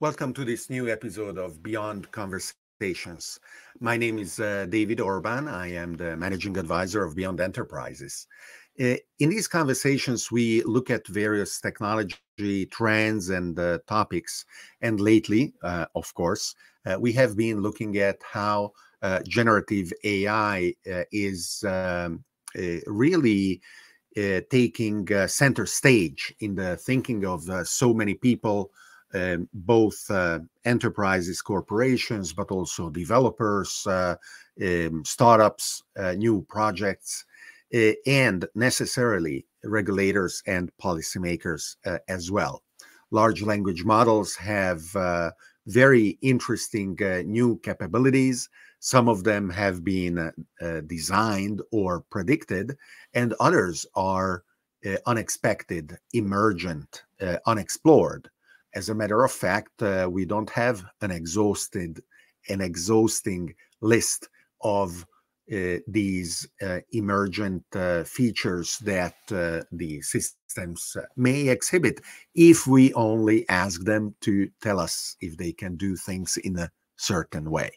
Welcome to this new episode of Beyond Conversations. My name is uh, David Orban. I am the managing advisor of Beyond Enterprises. Uh, in these conversations, we look at various technology trends and uh, topics. And lately, uh, of course, uh, we have been looking at how generative AI is um, really taking center stage in the thinking of so many people um, both uh, enterprises, corporations, but also developers, uh, um, startups, uh, new projects, uh, and necessarily regulators and policymakers uh, as well. Large language models have uh, very interesting new capabilities. Some of them have been designed or predicted, and others are unexpected, emergent, unexplored as a matter of fact, uh, we don't have an exhausted, an exhausting list of uh, these uh, emergent uh, features that uh, the systems uh, may exhibit if we only ask them to tell us if they can do things in a certain way.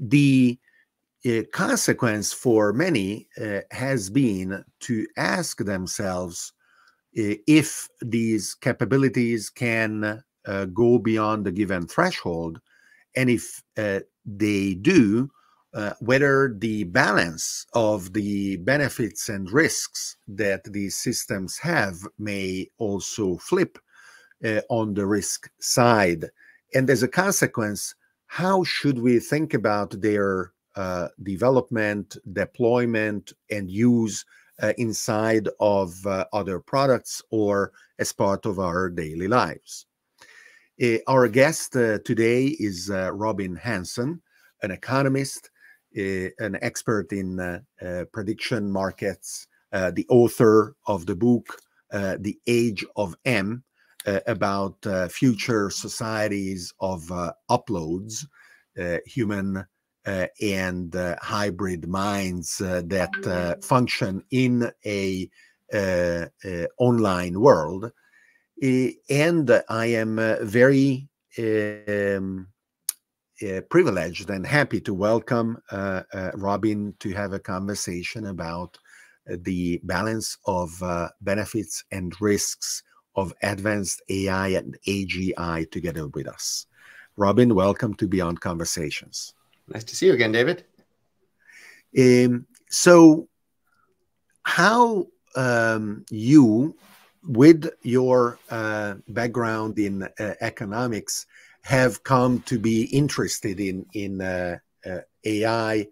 the consequence for many has been to ask themselves if these capabilities can uh, go beyond the given threshold, and if uh, they do, uh, whether the balance of the benefits and risks that these systems have may also flip uh, on the risk side. And as a consequence, how should we think about their uh, development, deployment, and use inside of uh, other products or as part of our daily lives. Uh, our guest uh, today is uh, Robin Hanson, an economist, uh, an expert in prediction markets, the author of the book The Age of Em about future societies of uploads, human uh, and uh, hybrid minds uh, that uh, function in a uh, uh, online world. and I am very um, privileged and happy to welcome Robin to have a conversation about the balance of benefits and risks of advanced AI and AGI together with us. Robin, welcome to Beyond Conversations. Nice to see you again, David. Um, so, how um, you, with your uh, background in uh, economics, have come to be interested in in uh, uh AI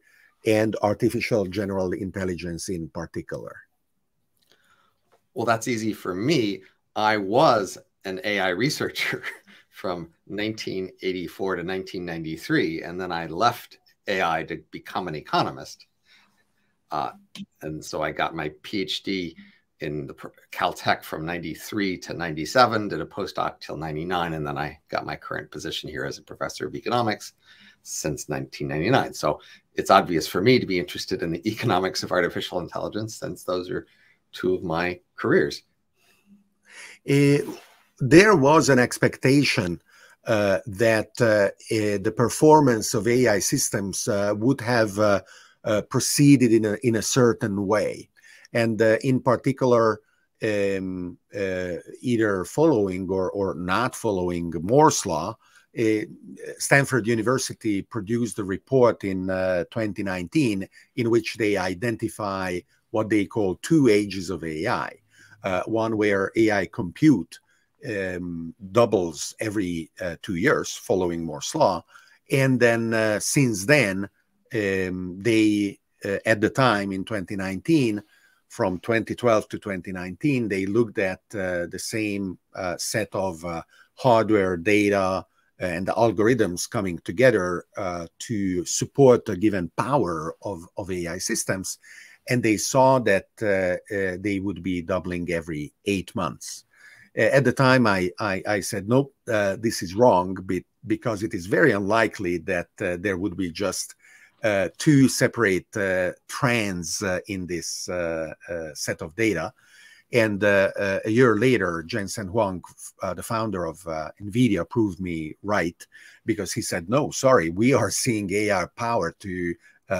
and artificial general intelligence in particular? Well, that's easy for me. I was an AI researcher from 1984 to 1993, and then I left AI to become an economist. Uh, and so I got my PhD in the Caltech from 93 to 97, did a postdoc till 99, and then I got my current position here as a professor of economics since 1999. So it's obvious for me to be interested in the economics of artificial intelligence since those are two of my careers. It, there was an expectation uh, that uh, eh, the performance of AI systems uh, would have uh, uh, proceeded in a, in a certain way. And uh, in particular, um, either following or, or not following Moore's law, Stanford University produced a report in 2019 in which they identify what they call two ages of AI. one where AI compute um, doubles every uh, two years following Moore's law. And then uh, since then, um, they, uh, at the time in 2019, from 2012 to 2019, they looked at uh, the same uh, set of uh, hardware data and the algorithms coming together to support a given power of, of AI systems. And they saw that they would be doubling every eight months at the time I, I, I said, nope, uh, this is wrong because it is very unlikely that uh, there would be just uh, two separate uh, trends uh, in this uh, set of data. And a year later, Jensen Huang, the founder of NVIDIA, proved me right because he said, no, sorry, we are seeing AI power to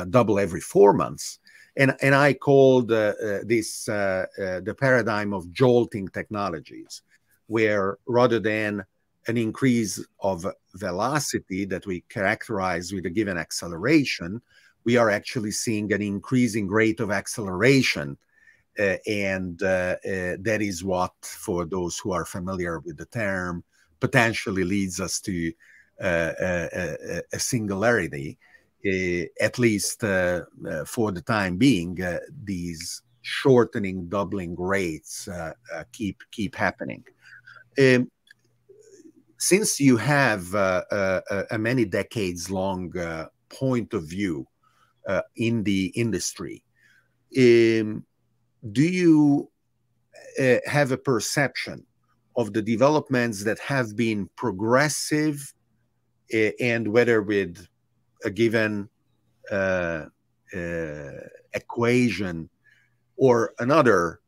double every four months. And, and I called uh, this the paradigm of jolting technologies, where rather than an increase of velocity that we characterize with a given acceleration, we are actually seeing an increasing rate of acceleration. Uh, and uh, uh, that is what, for those who are familiar with the term, potentially leads us to uh, a, singularity, uh, at least uh, for the time being. these shortening, doubling rates keep keep happening. Um, since you have a, many decades long point of view uh, in the industry. Um, do you uh, have a perception of the developments that have been progressive uh, and whether with a given uh, uh, equation or another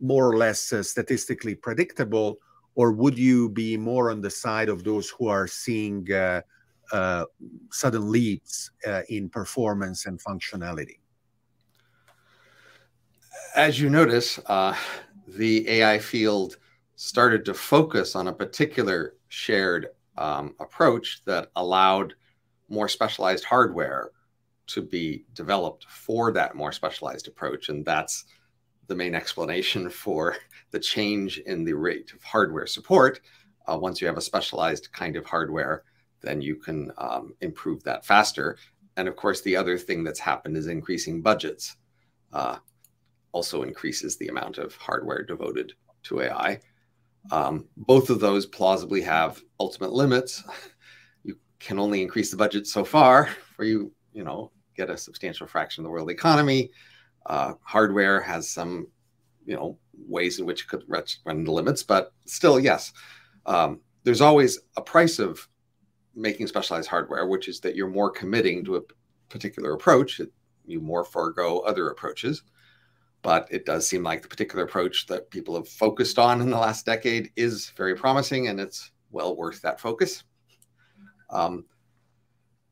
more or less uh, statistically predictable or would you be more on the side of those who are seeing uh, sudden leaps uh, in performance and functionality? As you notice, uh, the AI field started to focus on a particular shared um, approach that allowed more specialized hardware to be developed for that more specialized approach. And that's the main explanation for the change in the rate of hardware support. Uh, once you have a specialized kind of hardware, then you can um, improve that faster. And of course, the other thing that's happened is increasing budgets uh, also increases the amount of hardware devoted to AI. Um, both of those plausibly have ultimate limits. Can only increase the budget so far for you, you know, get a substantial fraction of the world economy. Uh, hardware has some, you know, ways in which it could run the limits, but still, yes, um, there's always a price of making specialized hardware, which is that you're more committing to a particular approach. You more forego other approaches. But it does seem like the particular approach that people have focused on in the last decade is very promising and it's well worth that focus. Um,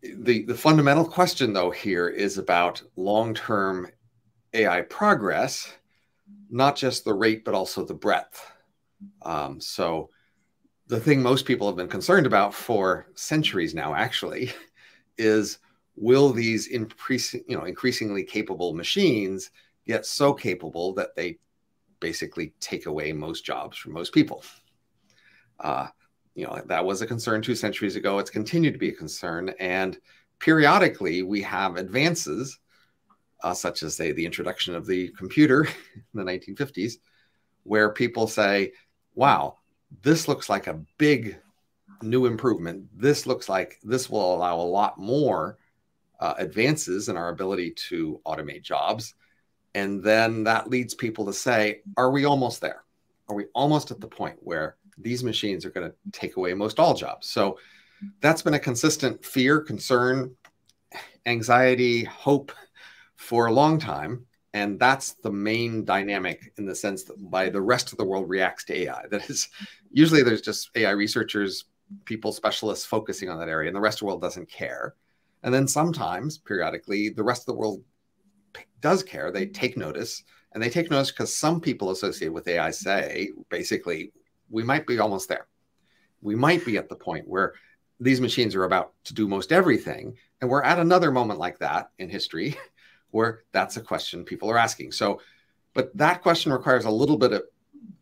the, the fundamental question, though, here is about long term AI progress, not just the rate, but also the breadth. Um, so, the thing most people have been concerned about for centuries now actually is will these increasing you know increasingly capable machines get so capable that they basically take away most jobs from most people uh, you know that was a concern two centuries ago it's continued to be a concern and periodically we have advances uh, such as say the introduction of the computer in the 1950s where people say wow this looks like a big new improvement. This looks like this will allow a lot more uh, advances in our ability to automate jobs. And then that leads people to say, are we almost there? Are we almost at the point where these machines are going to take away most all jobs? So that's been a consistent fear, concern, anxiety, hope for a long time and that's the main dynamic in the sense that by the rest of the world reacts to AI. That is, usually there's just AI researchers, people, specialists focusing on that area, and the rest of the world doesn't care. And then sometimes, periodically, the rest of the world does care. They take notice, and they take notice because some people associated with AI say, basically, we might be almost there. We might be at the point where these machines are about to do most everything. And we're at another moment like that in history where that's a question people are asking. So, but that question requires a little bit of,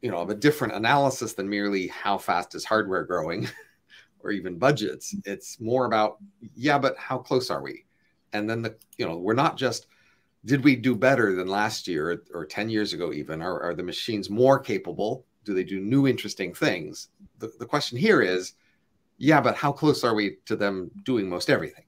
you know, of a different analysis than merely how fast is hardware growing or even budgets. It's more about, yeah, but how close are we? And then the, you know, we're not just, did we do better than last year or 10 years ago even? Are, are the machines more capable? Do they do new interesting things? The, the question here is, yeah, but how close are we to them doing most everything?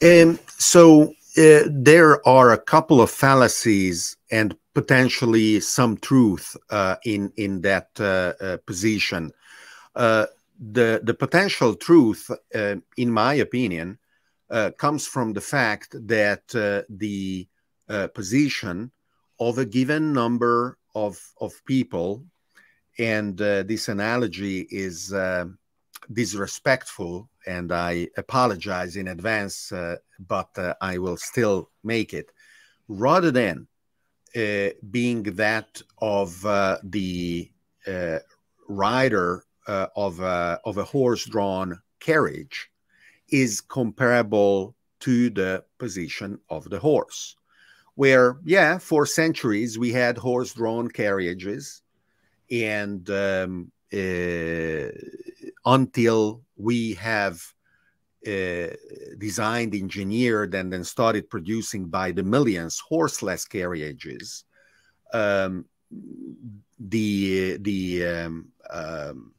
And so uh, there are a couple of fallacies and potentially some truth uh, in in that uh, uh position. Uh, the the potential truth, uh, in my opinion, comes from the fact that the position of a given number of of people, and uh, this analogy is uh, disrespectful, and I apologize in advance, uh, but uh, I will still make it. Rather than uh, being that of the rider of a, of a horse-drawn carriage, is comparable to the position of the horse where, yeah, for centuries we had horse drawn carriages. And um, uh, until we have uh, designed, engineered, and then started producing by the millions horseless carriages, um, the the um, um,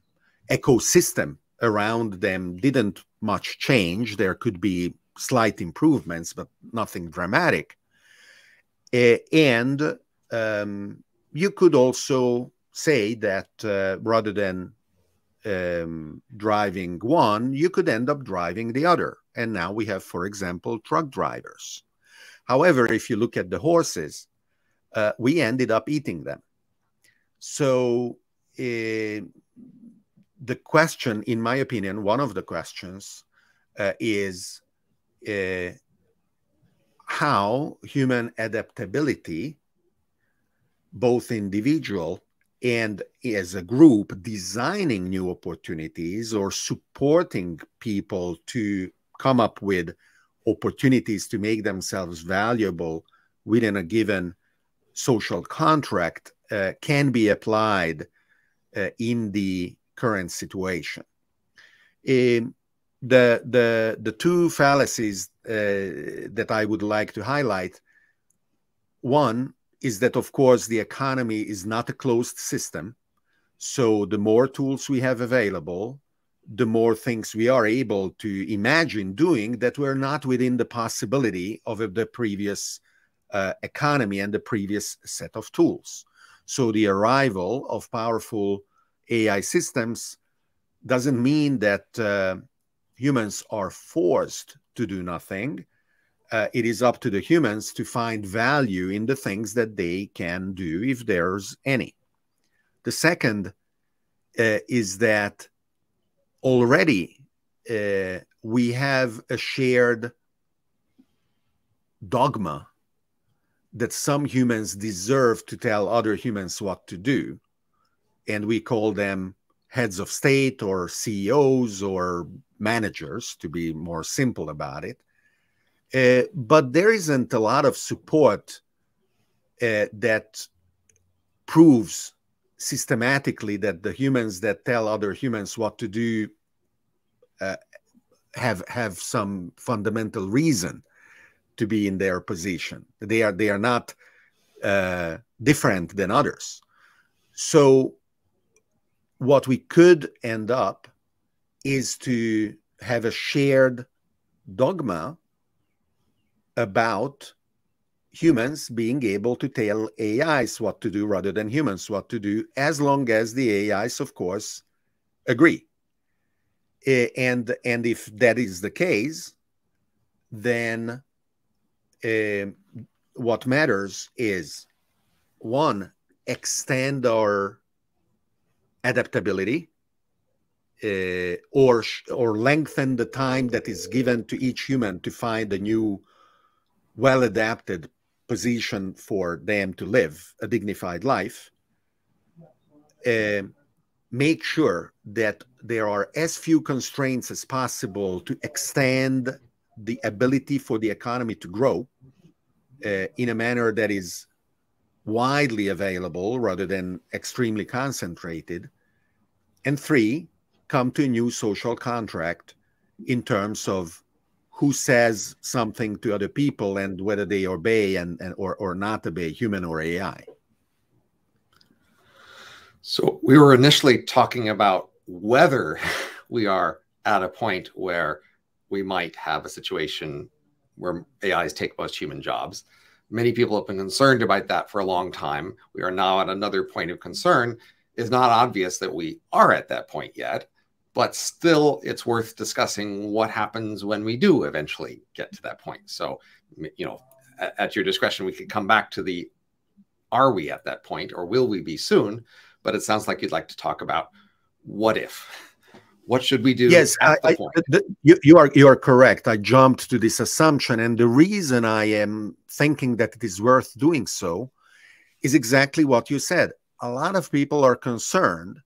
ecosystem around them didn't much change. There could be slight improvements, but nothing dramatic. Uh, and um, you could also say that uh, rather than um, driving one, you could end up driving the other. And now we have, for example, truck drivers. However, if you look at the horses, uh, we ended up eating them. So, uh, the question, in my opinion, one of the questions uh, is uh, how human adaptability, both individual and as a group, designing new opportunities or supporting people to come up with opportunities to make themselves valuable within a given social contract uh, can be applied uh, in the current situation. Um, the the the two fallacies uh, that I would like to highlight. One is that, of course, the economy is not a closed system. So the more tools we have available, the more things we are able to imagine doing that were not within the possibility of the previous uh, economy and the previous set of tools. So the arrival of powerful AI systems doesn't mean that uh, humans are forced to do nothing. Uh, it is up to the humans to find value in the things that they can do, if there's any. The second uh, is that already uh, we have a shared dogma that some humans deserve to tell other humans what to do. And we call them heads of state or CEOs or managers, to be more simple about it. Uh, but there isn't a lot of support uh, that proves systematically that the humans that tell other humans what to do uh, have have some fundamental reason to be in their position. They are they are not uh, different than others. So what we could end up is to have a shared dogma about humans being able to tell AIs what to do rather than humans what to do, as long as the AIs, of course, agree. And, and if that is the case, then uh, what matters is one, extend our adaptability uh, or or lengthen the time that is given to each human to find a new well adapted position for them to live a dignified life uh, make sure that there are as few constraints as possible to extend the ability for the economy to grow uh, in a manner that is widely available rather than extremely concentrated. And three come to a new social contract in terms of who says something to other people and whether they obey and, and or, or not obey human or ai so we were initially talking about whether we are at a point where we might have a situation where ais take most human jobs. Many people have been concerned about that for a long time. We are now at another point of concern. It's not obvious that we are at that point yet but still it's worth discussing what happens when we do eventually get to that point so you know at, your discretion we could come back to the are we at that point or will we be soon? But it sounds like you'd like to talk about what if. What should we do? Yes, I, I, the, you, you are you are correct. I jumped to this assumption, and the reason I am thinking that it is worth doing so is exactly what you said. A lot of people are concerned,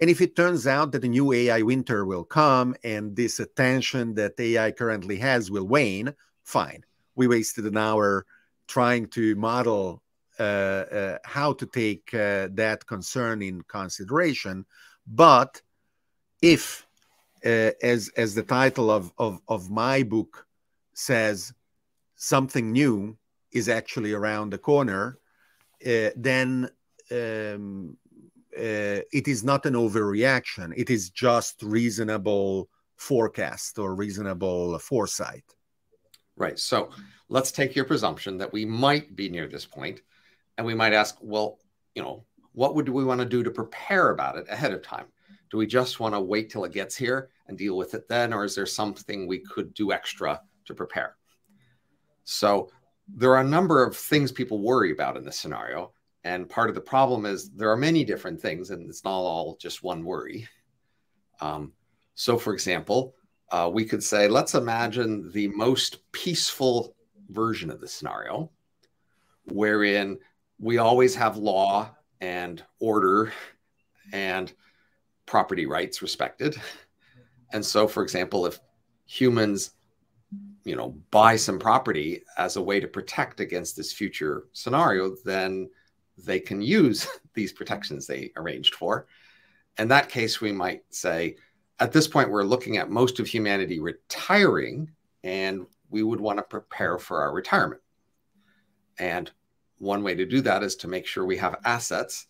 and if it turns out that a new AI winter will come and this attention that AI currently has will wane, fine. We wasted an hour trying to model uh, uh, how to take uh, that concern in consideration, but if uh, as as the title of, of of my book says something new is actually around the corner uh, then um, uh, it is not an overreaction it is just reasonable forecast or reasonable foresight right so let's take your presumption that we might be near this point and we might ask well you know what would we want to do to prepare about it ahead of time do we just want to wait till it gets here and deal with it then? Or is there something we could do extra to prepare? So there are a number of things people worry about in this scenario. And part of the problem is there are many different things, and it's not all just one worry. Um, so, for example, uh, we could say, let's imagine the most peaceful version of the scenario, wherein we always have law and order and property rights respected. And so, for example, if humans, you know, buy some property as a way to protect against this future scenario, then they can use these protections they arranged for. In that case, we might say, at this point, we're looking at most of humanity retiring, and we would want to prepare for our retirement. And one way to do that is to make sure we have assets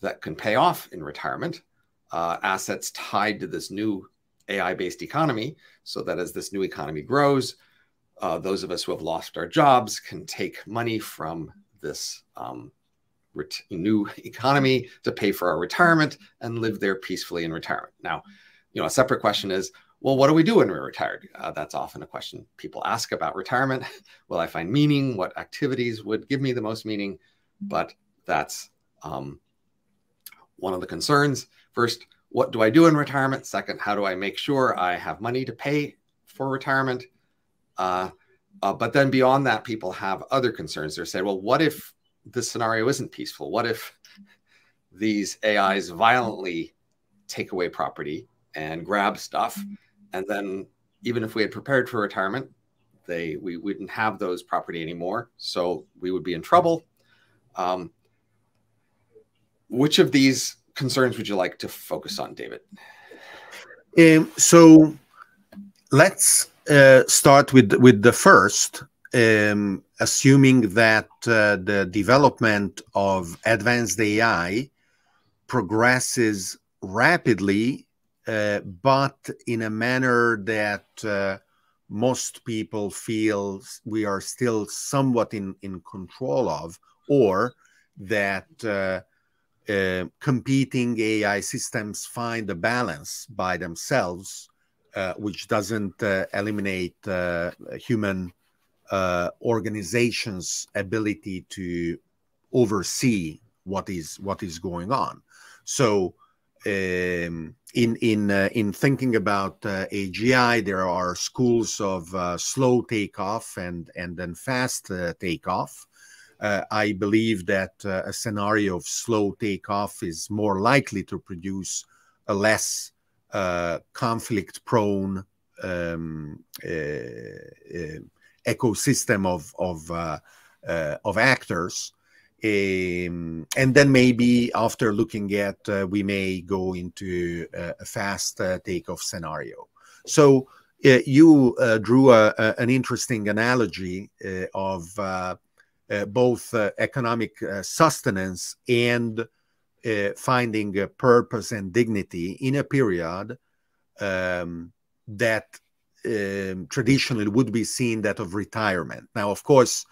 that can pay off in retirement uh, assets tied to this new AI based economy so that as this new economy grows, uh, those of us who have lost our jobs can take money from this um, new economy to pay for our retirement and live there peacefully in retirement. Now, you know, a separate question is, well, what do we do when we're retired? Uh, that's often a question people ask about retirement. Will I find meaning? What activities would give me the most meaning? But that's um, one of the concerns. First, what do I do in retirement? Second, how do I make sure I have money to pay for retirement? Uh, uh, but then beyond that, people have other concerns. They're saying, well, what if this scenario isn't peaceful? What if these AIs violently take away property and grab stuff? And then even if we had prepared for retirement, they we wouldn't have those property anymore. So we would be in trouble. Um, which of these concerns would you like to focus on, David? Um, so let's uh, start with with the first, um, assuming that uh, the development of advanced AI progresses rapidly, uh, but in a manner that uh, most people feel we are still somewhat in, in control of, or that uh, uh, competing AI systems find a balance by themselves, uh, which doesn't eliminate human uh, organizations' ability to oversee what is what is going on. So, um, in in in thinking about AGI, there are schools of slow takeoff and and then fast takeoff uh, I believe that uh, a scenario of slow takeoff is more likely to produce a less uh, conflict prone um, uh, uh, ecosystem of of uh, of actors. Um, and then maybe after looking at, we may go into a fast takeoff scenario. So you drew a, a, an interesting analogy of uh, both uh, economic uh, sustenance and finding purpose and dignity in a period um, that um, traditionally would be seen that of retirement. Now, of course,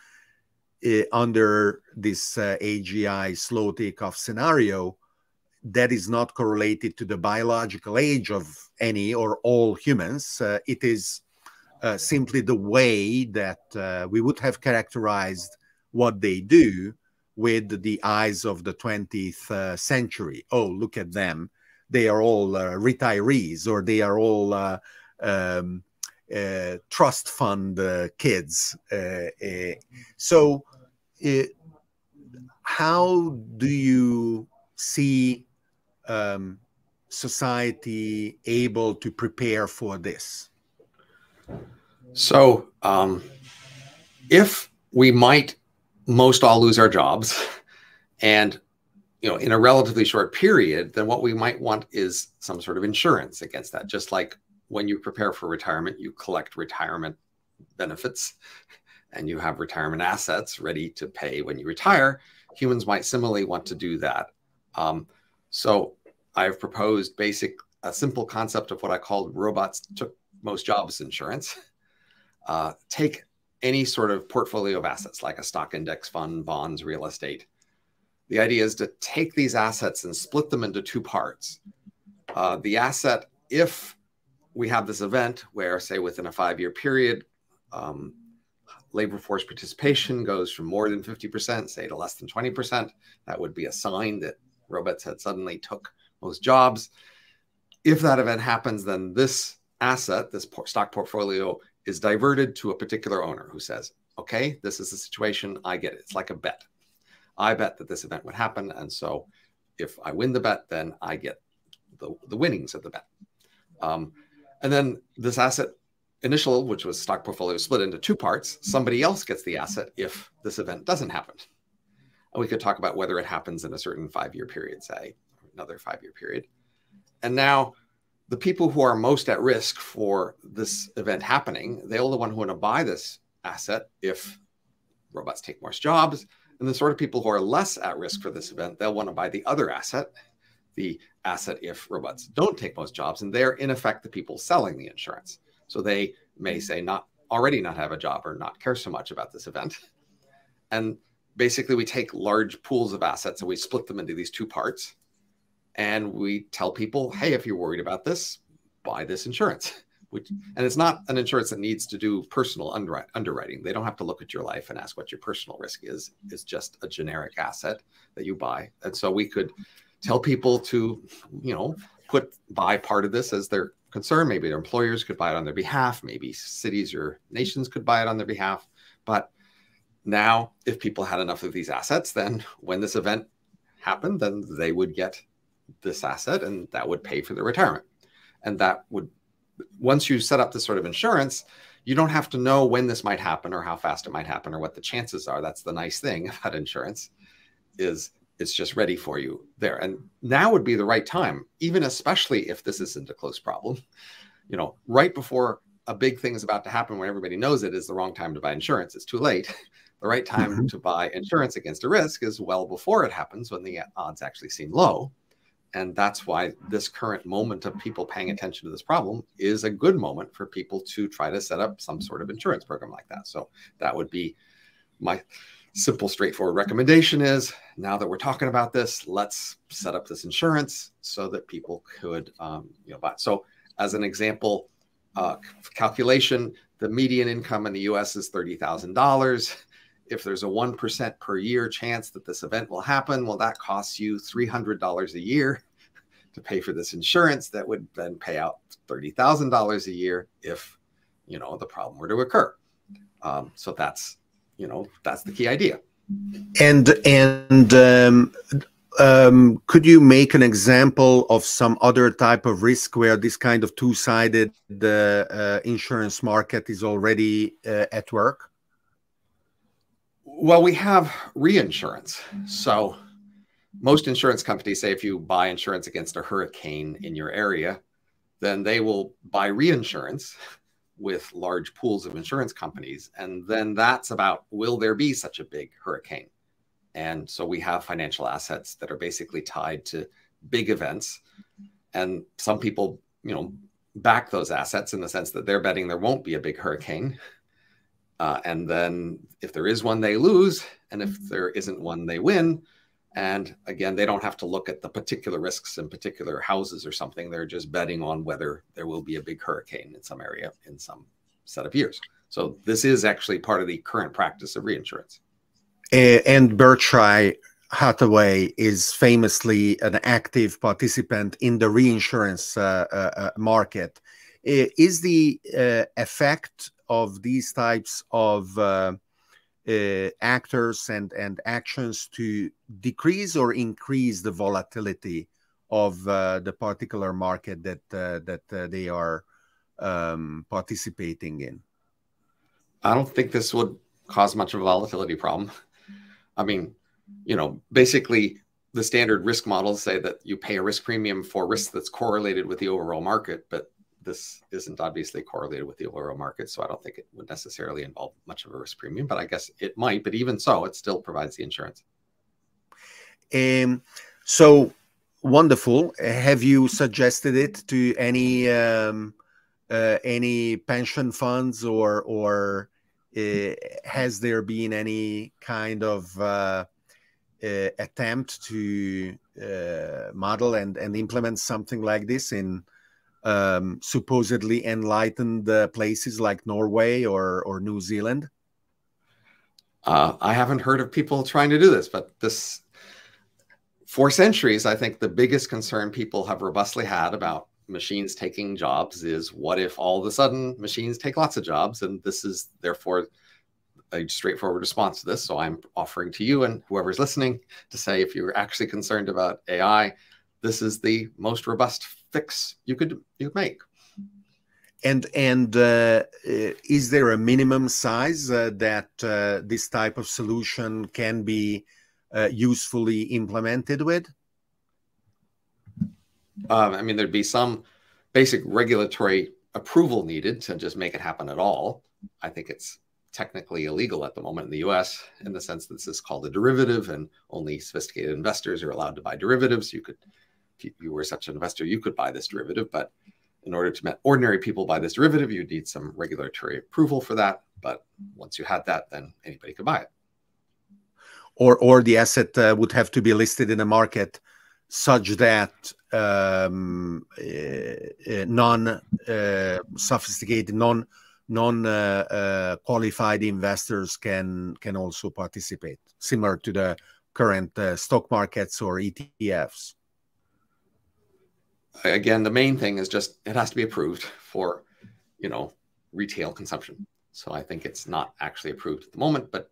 uh, under this uh, AGI slow takeoff scenario, that is not correlated to the biological age of any or all humans. Uh, it is simply the way that we would have characterized what they do with the eyes of the 20th uh, century. Oh, look at them. They are all uh, retirees or they are all uh, um, uh, trust fund uh, kids. Uh, so, how do you see um, society able to prepare for this? So, um, if we might most all lose our jobs and you know in a relatively short period then what we might want is some sort of insurance against that just like when you prepare for retirement you collect retirement benefits and you have retirement assets ready to pay when you retire humans might similarly want to do that um, so i've proposed basic a simple concept of what i called robots took most jobs insurance uh, take any sort of portfolio of assets like a stock index fund, bonds, real estate. The idea is to take these assets and split them into two parts. Uh, the asset, if we have this event where, say, within a five year period, um, labor force participation goes from more than 50%, say, to less than 20%, that would be a sign that robots had suddenly took most jobs. If that event happens, then this asset, this stock portfolio, is diverted to a particular owner who says, okay, this is the situation. I get it. It's like a bet. I bet that this event would happen. And so if I win the bet, then I get the, the winnings of the bet. Um, and then this asset initial, which was stock portfolio, split into two parts. Somebody else gets the asset if this event doesn't happen. And we could talk about whether it happens in a certain five year period, say, another five year period. And now the people who are most at risk for this event happening, they're the one who want to buy this asset if robots take more jobs. And the sort of people who are less at risk for this event, they'll want to buy the other asset, the asset if robots don't take most jobs. And they're in effect the people selling the insurance. So they may mm-hmm. say not already not have a job or not care so much about this event. And basically we take large pools of assets and we split them into these two parts and we tell people, hey, if you're worried about this, buy this insurance. Which, mm-hmm. and it's not an insurance that needs to do personal underwriting. They don't have to look at your life and ask what your personal risk is. It's just a generic asset that you buy. And so we could tell people to, you know, put buy part of this as their concern. Maybe their employers could buy it on their behalf. Maybe cities or nations could buy it on their behalf. But now, if people had enough of these assets, then when this event happened, then they would get this asset and that would pay for their retirement. And that would, once you set up this sort of insurance, you don't have to know when this might happen or how fast it might happen or what the chances are. That's the nice thing about insurance is it's just ready for you there. And now would be the right time, even especially if this isn't a close problem. You know, right before a big thing is about to happen when everybody knows it is the wrong time to buy insurance. It's too late. The right time mm-hmm. to buy insurance against a risk is well before it happens when the odds actually seem low and that's why this current moment of people paying attention to this problem is a good moment for people to try to set up some sort of insurance program like that so that would be my simple straightforward recommendation is now that we're talking about this let's set up this insurance so that people could um, you know buy so as an example uh, calculation the median income in the us is $30000 if there's a 1% per year chance that this event will happen, well, that costs you $300 a year to pay for this insurance that would then pay out $30,000 a year if, you know, the problem were to occur. Um, so that's, you know, that's the key idea. And, and, um, um, could you make an example of some other type of risk where this kind of two-sided uh, uh, insurance market is already uh, at work? Well, we have reinsurance. So most insurance companies say if you buy insurance against a hurricane in your area, then they will buy reinsurance with large pools of insurance companies. And then that's about will there be such a big hurricane? And so we have financial assets that are basically tied to big events. And some people, you know, back those assets in the sense that they're betting there won't be a big hurricane. Uh, and then if there is one, they lose. And if mm-hmm. there isn't one, they win. And again, they don't have to look at the particular risks in particular houses or something. They're just betting on whether there will be a big hurricane in some area in some set of years. So this is actually part of the current practice of reinsurance. and Berkshire Hathaway is famously an active participant in the reinsurance uh, uh, uh market. Is the uh, effect of these types of uh, uh, actors and, and actions to decrease or increase the volatility of uh, the particular market that uh, that they are um, participating in? I don't think this would cause much of a volatility problem. I mean, you know, basically the standard risk models say that you pay a risk premium for risk that's correlated with the overall market, but this isn't obviously correlated with the overall market. So I don't think it would necessarily involve much of a risk premium, but I guess it might. But even so, it still provides the insurance. Um, so wonderful. Have you suggested it to any um, uh, any pension funds or or uh, has there been any kind of uh, uh, attempt to uh, model and, and implement something like this in um, supposedly enlightened uh, places like Norway or, or New Zealand? Uh, I haven't heard of people trying to do this, but this, for centuries, I think the biggest concern people have robustly had about machines taking jobs is what if all of a sudden machines take lots of jobs? And this is therefore a straightforward response to this. So I'm offering to you and whoever's listening to say if you're actually concerned about AI, this is the most robust fix you could you make. And and uh, is there a minimum size uh, that uh, this type of solution can be uh, usefully implemented with? Um, I mean, there'd be some basic regulatory approval needed to just make it happen at all. I think it's technically illegal at the moment in the US in the sense that this is called a derivative and only sophisticated investors are allowed to buy derivatives. You could, you were such an investor, you could buy this derivative, but in order to let ordinary people buy this derivative, you'd need some regulatory approval for that. But once you had that, then anybody could buy it. Or, or the asset uh, would have to be listed in a market such that um, uh, non uh, sophisticated, non non uh, uh, qualified investors can can also participate, similar to the current uh, stock markets or ETFs. Again, the main thing is just it has to be approved for, you know, retail consumption. So I think it's not actually approved at the moment, but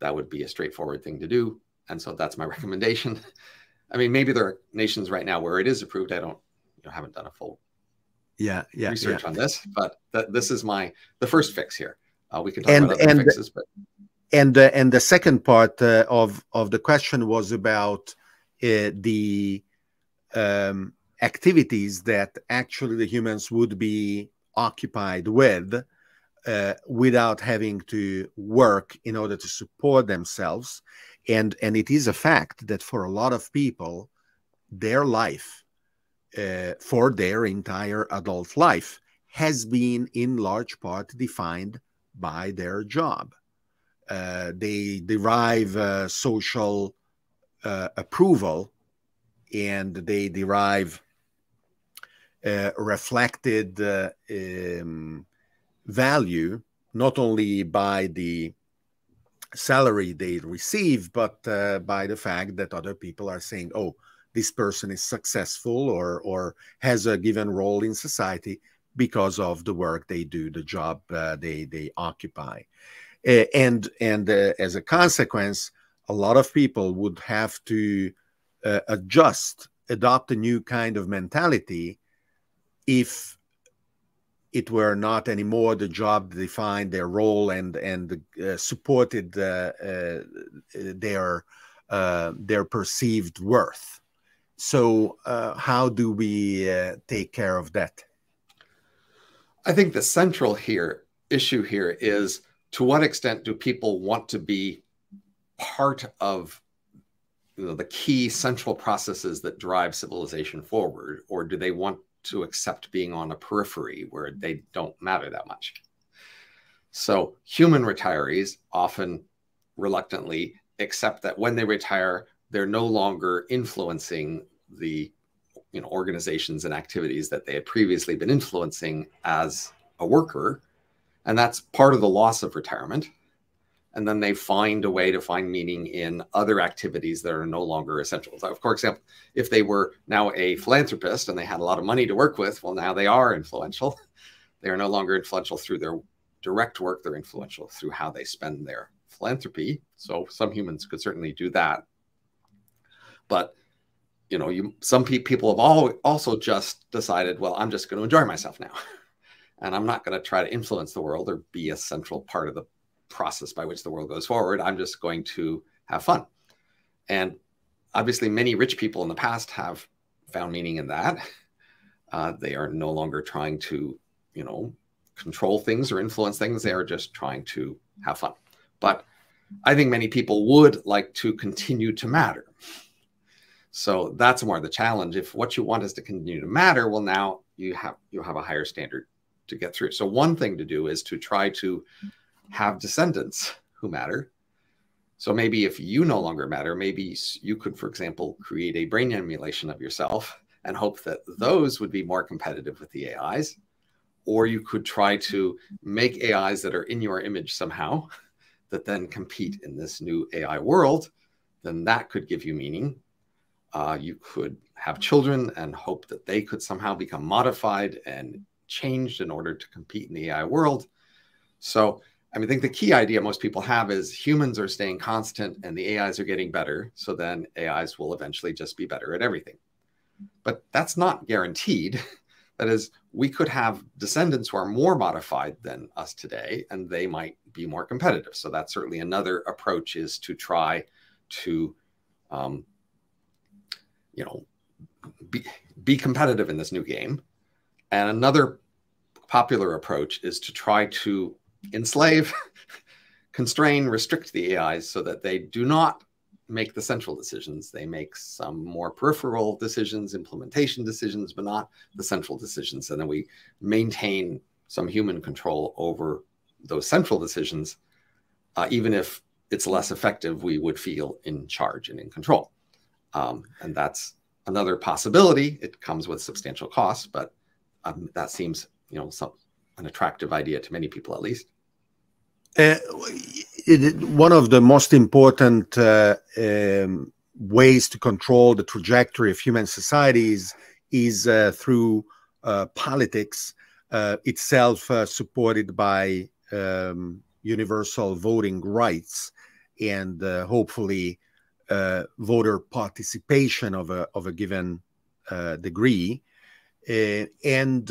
that would be a straightforward thing to do. And so that's my recommendation. I mean, maybe there are nations right now where it is approved. I don't, you know, haven't done a full yeah, yeah, research yeah. on this, but th- this is my the first fix here. Uh, we can talk and, about other and, fixes, but and uh, and the second part uh, of of the question was about uh, the um, activities that actually the humans would be occupied with uh, without having to work in order to support themselves and and it is a fact that for a lot of people their life uh, for their entire adult life has been in large part defined by their job. Uh, they derive uh, social uh, approval and they derive uh, reflected uh, um, value not only by the salary they receive, but by the fact that other people are saying, oh, this person is successful or or has a given role in society because of the work they do, the job uh, they they occupy, uh, and and uh, as a consequence, a lot of people would have to uh, adjust, adopt a new kind of mentality, if it were not anymore the job defined their role and and uh, supported uh, their their perceived worth. So, uh, how do we uh, take care of that? I think the central here issue here is to what extent do people want to be part of you know, the key central processes that drive civilization forward, or do they want to accept being on a periphery where they don't matter that much? So, human retirees often reluctantly accept that when they retire, they're no longer influencing the you know organizations and activities that they had previously been influencing as a worker and that's part of the loss of retirement and then they find a way to find meaning in other activities that are no longer essential. So, for example, if they were now a philanthropist and they had a lot of money to work with, well, now they are influential. They are no longer influential through their direct work, they're influential through how they spend their philanthropy. So, some humans could certainly do that. But you know, you some pe- people have all also just decided, well, I'm just going to enjoy myself now. and I'm not going to try to influence the world or be a central part of the process by which the world goes forward. I'm just going to have fun. And obviously, many rich people in the past have found meaning in that. Uh, they are no longer trying to, you know, control things or influence things. They are just trying to have fun. But I think many people would like to continue to matter. So that's more the challenge. If what you want is to continue to matter, well, now you have you have a higher standard to get through. So one thing to do is to try to have descendants who matter. So maybe if you no longer matter, maybe you could, for example, create a brain emulation of yourself and hope that those would be more competitive with the AIs. Or you could try to make AIs that are in your image somehow that then compete in this new AI world. Then that could give you meaning. Uh, you could have children and hope that they could somehow become modified and changed in order to compete in the AI world. So I mean, I think the key idea most people have is humans are staying constant and the AIs are getting better. So then AIs will eventually just be better at everything. But that's not guaranteed. That is, we could have descendants who are more modified than us today, and they might be more competitive. So that's certainly another approach is to try to, um, you know, be, be competitive in this new game. And another popular approach is to try to enslave, constrain, restrict the AIs so that they do not make the central decisions. They make some more peripheral decisions, implementation decisions, but not the central decisions. And then we maintain some human control over those central decisions. Uh, even if it's less effective, we would feel in charge and in control. Um, and that's another possibility. It comes with substantial costs, but um, that seems, you know, some, an attractive idea to many people at least. Uh, it, one of the most important uh, um, ways to control the trajectory of human societies is uh, through uh, politics uh, itself uh, supported by um, universal voting rights and hopefully voter participation of a, of a given degree. and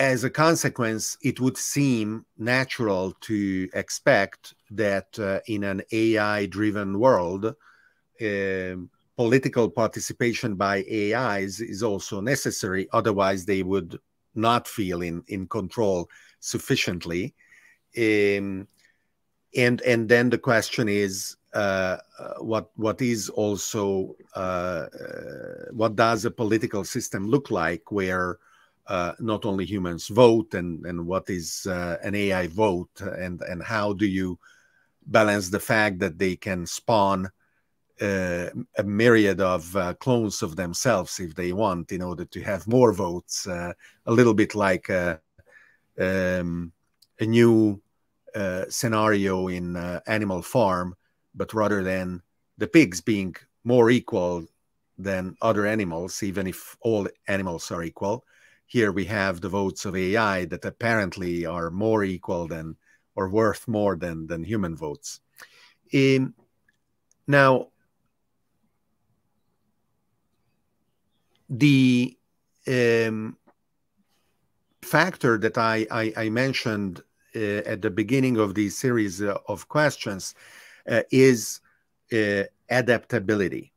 as a consequence, it would seem natural to expect that uh, in an AI driven world, uh, political participation by AIs is also necessary. Otherwise, they would not feel in, in control sufficiently. Um, and and then the question is uh, uh what what is also uh, uh, what does a political system look like where uh, not only humans vote and and what is uh, an AI vote and and how do you balance the fact that they can spawn uh, a myriad of uh, clones of themselves if they want in order to have more votes uh, a little bit like a, um, a new uh, scenario in Animal Farm but rather than the pigs being more equal than other animals even if all animals are equal here we have the votes of AI that apparently are more equal than or worth more than than human votes. Um, now, the um, factor that I, I, I mentioned uh, at the beginning of the series uh, of questions uh, is uh, adaptability,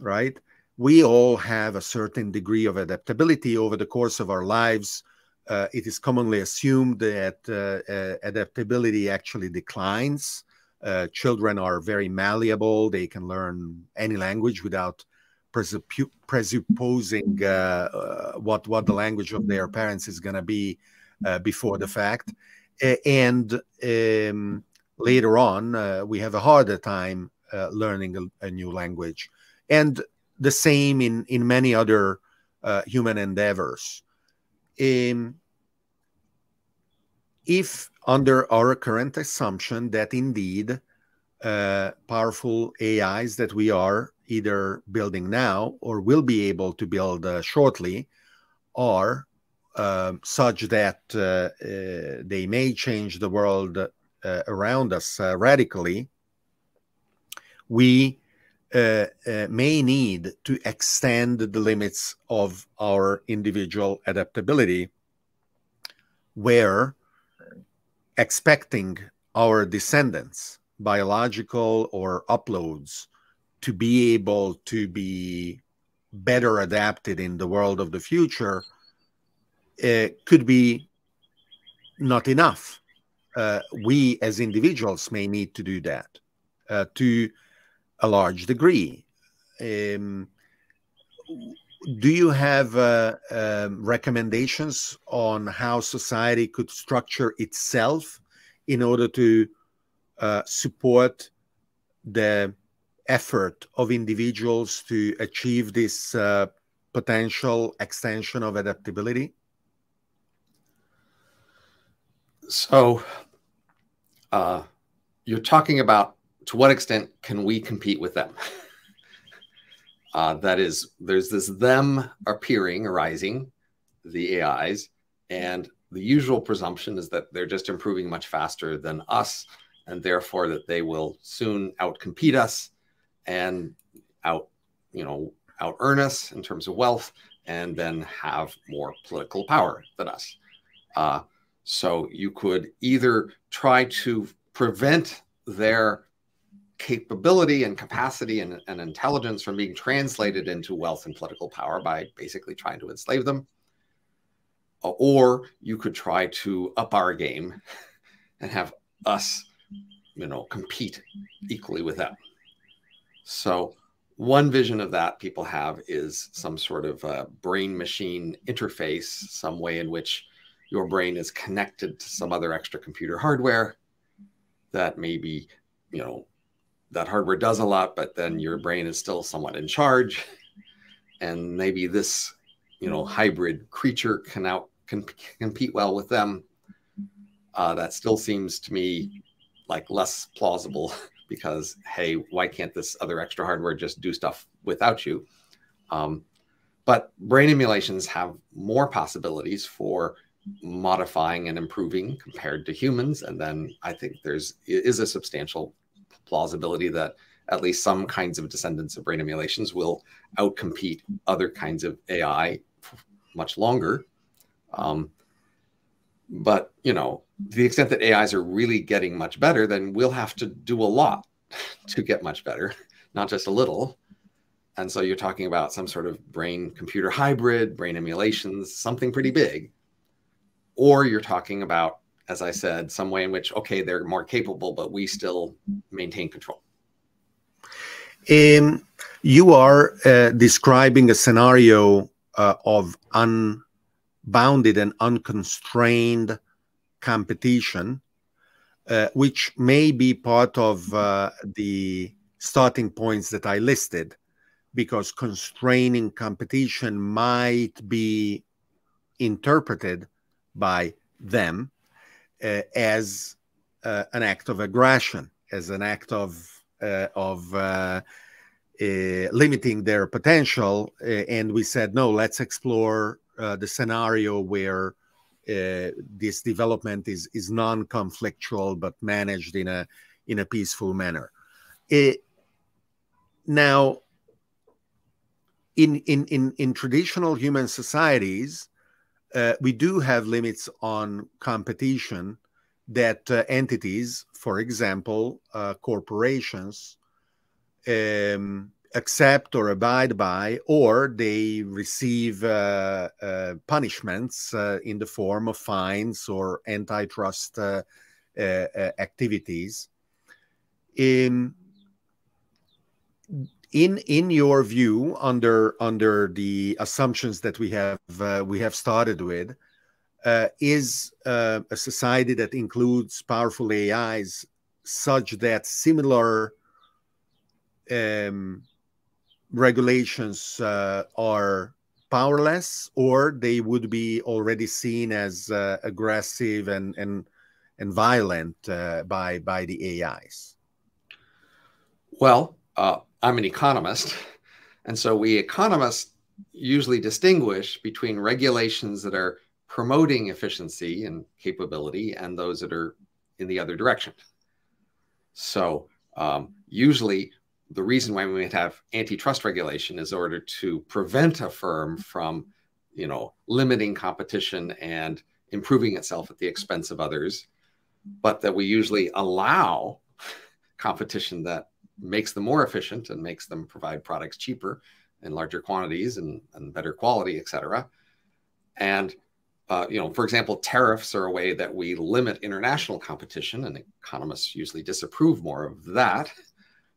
right? We all have a certain degree of adaptability over the course of our lives. Uh, it is commonly assumed that uh, uh, adaptability actually declines. Uh, children are very malleable. They can learn any language without presupp presupposing uh, uh, what, what the language of their parents is going to be before the fact. and um, later on, we have a harder time learning a, a new language. And the same in in many other uh, human endeavors. Um, if under our current assumption that indeed uh, powerful AIs that we are either building now or will be able to build uh, shortly are uh, such that uh, uh, they may change the world uh, around us radically, we may need to extend the limits of our individual adaptability where expecting our descendants, biological or uploads, to be able to be better adapted in the world of the future uh, could be not enough. Uh, we as individuals may need to do that uh, to a large degree. Um, do you have uh, um, recommendations on how society could structure itself in order to uh, support the effort of individuals to achieve this uh, potential extension of adaptability? So, uh, you're talking about to what extent can we compete with them? Uh, that is, there's this them appearing, arising, the AIs, and the usual presumption is that they're just improving much faster than us, and therefore that they will soon outcompete us and out, you know, out earn us in terms of wealth, and then have more political power than us. Uh, so you could either try to prevent their capability and capacity and, and intelligence from being translated into wealth and political power by basically trying to enslave them. Or you could try to up our game and have us, you know, compete equally with them. So one vision of that people have is some sort of uh, brain machine interface, some way in which your brain is connected to some other extra computer hardware that maybe, you know, that hardware does a lot, but then your brain is still somewhat in charge. And maybe this, you know, hybrid creature can out can compete well with them. Uh, that still seems to me like less plausible because hey, why can't this other extra hardware just do stuff without you? Um, but brain emulations have more possibilities for modifying and improving compared to humans, and then I think there's is a substantial plausibility that at least some kinds of descendants of brain emulations will outcompete other kinds of AI much longer. Um, but you know, to the extent that AIs are really getting much better, then we'll have to do a lot to get much better, not just a little. And so you're talking about some sort of brain computer hybrid, brain emulations, something pretty big. Or you're talking about as I said, some way in which, okay, they're more capable, but we still maintain control. Um, you are uh, describing a scenario uh, of unbounded and unconstrained competition, uh, which may be part of uh, the starting points that I listed, because constraining competition might be interpreted by them uh, as uh, an act of aggression, as an act of uh, of limiting their potential. and we said, no, let's explore the scenario where uh, this development is is non-conflictual but managed in a in a peaceful manner. It, now, in in in in traditional human societies, uh, we do have limits on competition that uh, entities, for example, uh, corporations, um, accept or abide by, or they receive uh, uh, punishments uh, in the form of fines or antitrust activities. In in in your view under under the assumptions that we have uh, we have started with uh, is uh, a society that includes powerful ais such that similar um, regulations uh, are powerless or they would be already seen as uh, aggressive and and and violent uh, by by the AIs? Well, uh, I'm an economist, and so we economists usually distinguish between regulations that are promoting efficiency and capability and those that are in the other direction. So um, usually the reason why we have antitrust regulation is in order to prevent a firm from, you know, limiting competition and improving itself at the expense of others, but that we usually allow competition that makes them more efficient and makes them provide products cheaper in larger quantities and, and better quality, et cetera. And uh, you know, for example, tariffs are a way that we limit international competition, and economists usually disapprove more of that.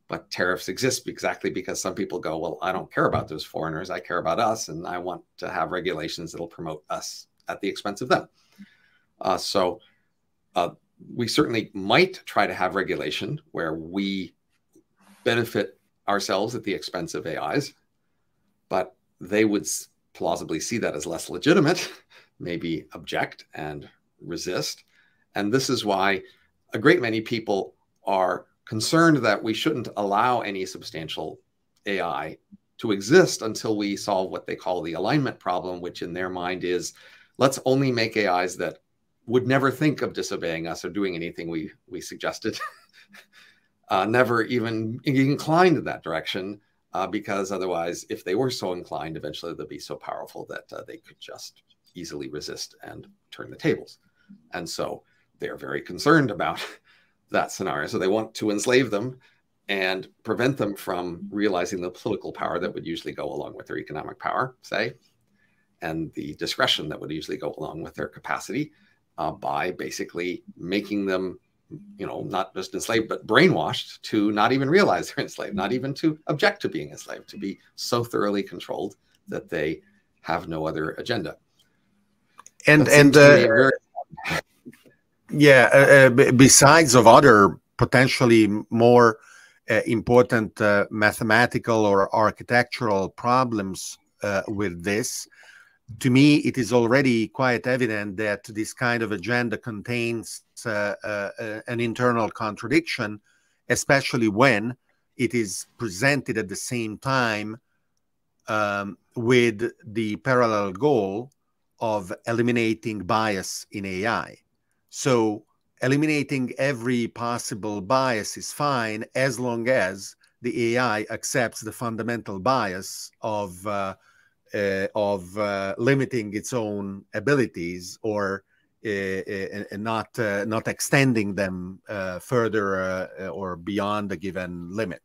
But tariffs exist exactly because some people go, well, I don't care about those foreigners. I care about us, and I want to have regulations that'll promote us at the expense of them. Uh, so uh, we certainly might try to have regulation where we benefit ourselves at the expense of AIs, but they would plausibly see that as less legitimate maybe object and resist. And this is why a great many people are concerned that we shouldn't allow any substantial AI to exist until we solve what they call the alignment problem, which in their mind is let's only make AIs that would never think of disobeying us or doing anything we, we suggested, uh, never even inclined in that direction, uh, because otherwise, if they were so inclined, eventually they'd be so powerful that uh, they could just easily resist and turn the tables. And so they're very concerned about that scenario. So they want to enslave them and prevent them from realizing the political power that would usually go along with their economic power, say, and the discretion that would usually go along with their capacity uh, by basically making them, you know, not just enslaved, but brainwashed to not even realize they're enslaved, not even to object to being enslaved, to be so thoroughly controlled that they have no other agenda. And and uh, yeah, uh, uh besides of other potentially more uh, important uh, mathematical or architectural problems uh, with this, to me, it is already quite evident that this kind of agenda contains an internal contradiction, especially when it is presented at the same time um, with the parallel goal of eliminating bias in AI. So eliminating every possible bias is fine as long as the AI accepts the fundamental bias of uh, uh, of uh, limiting its own abilities or uh, uh, not uh, not extending them further or beyond a given limit.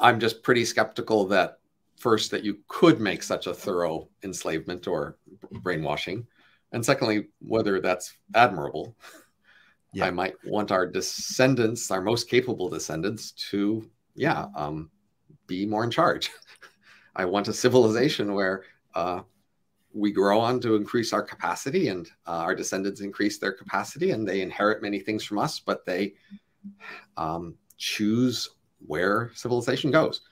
I'm just pretty skeptical that first that you could make such a thorough enslavement or brainwashing and secondly whether that's admirable yeah. i might want our descendants our most capable descendants to yeah um, be more in charge i want a civilization where uh, we grow on to increase our capacity and uh, our descendants increase their capacity and they inherit many things from us but they um, choose where civilization goes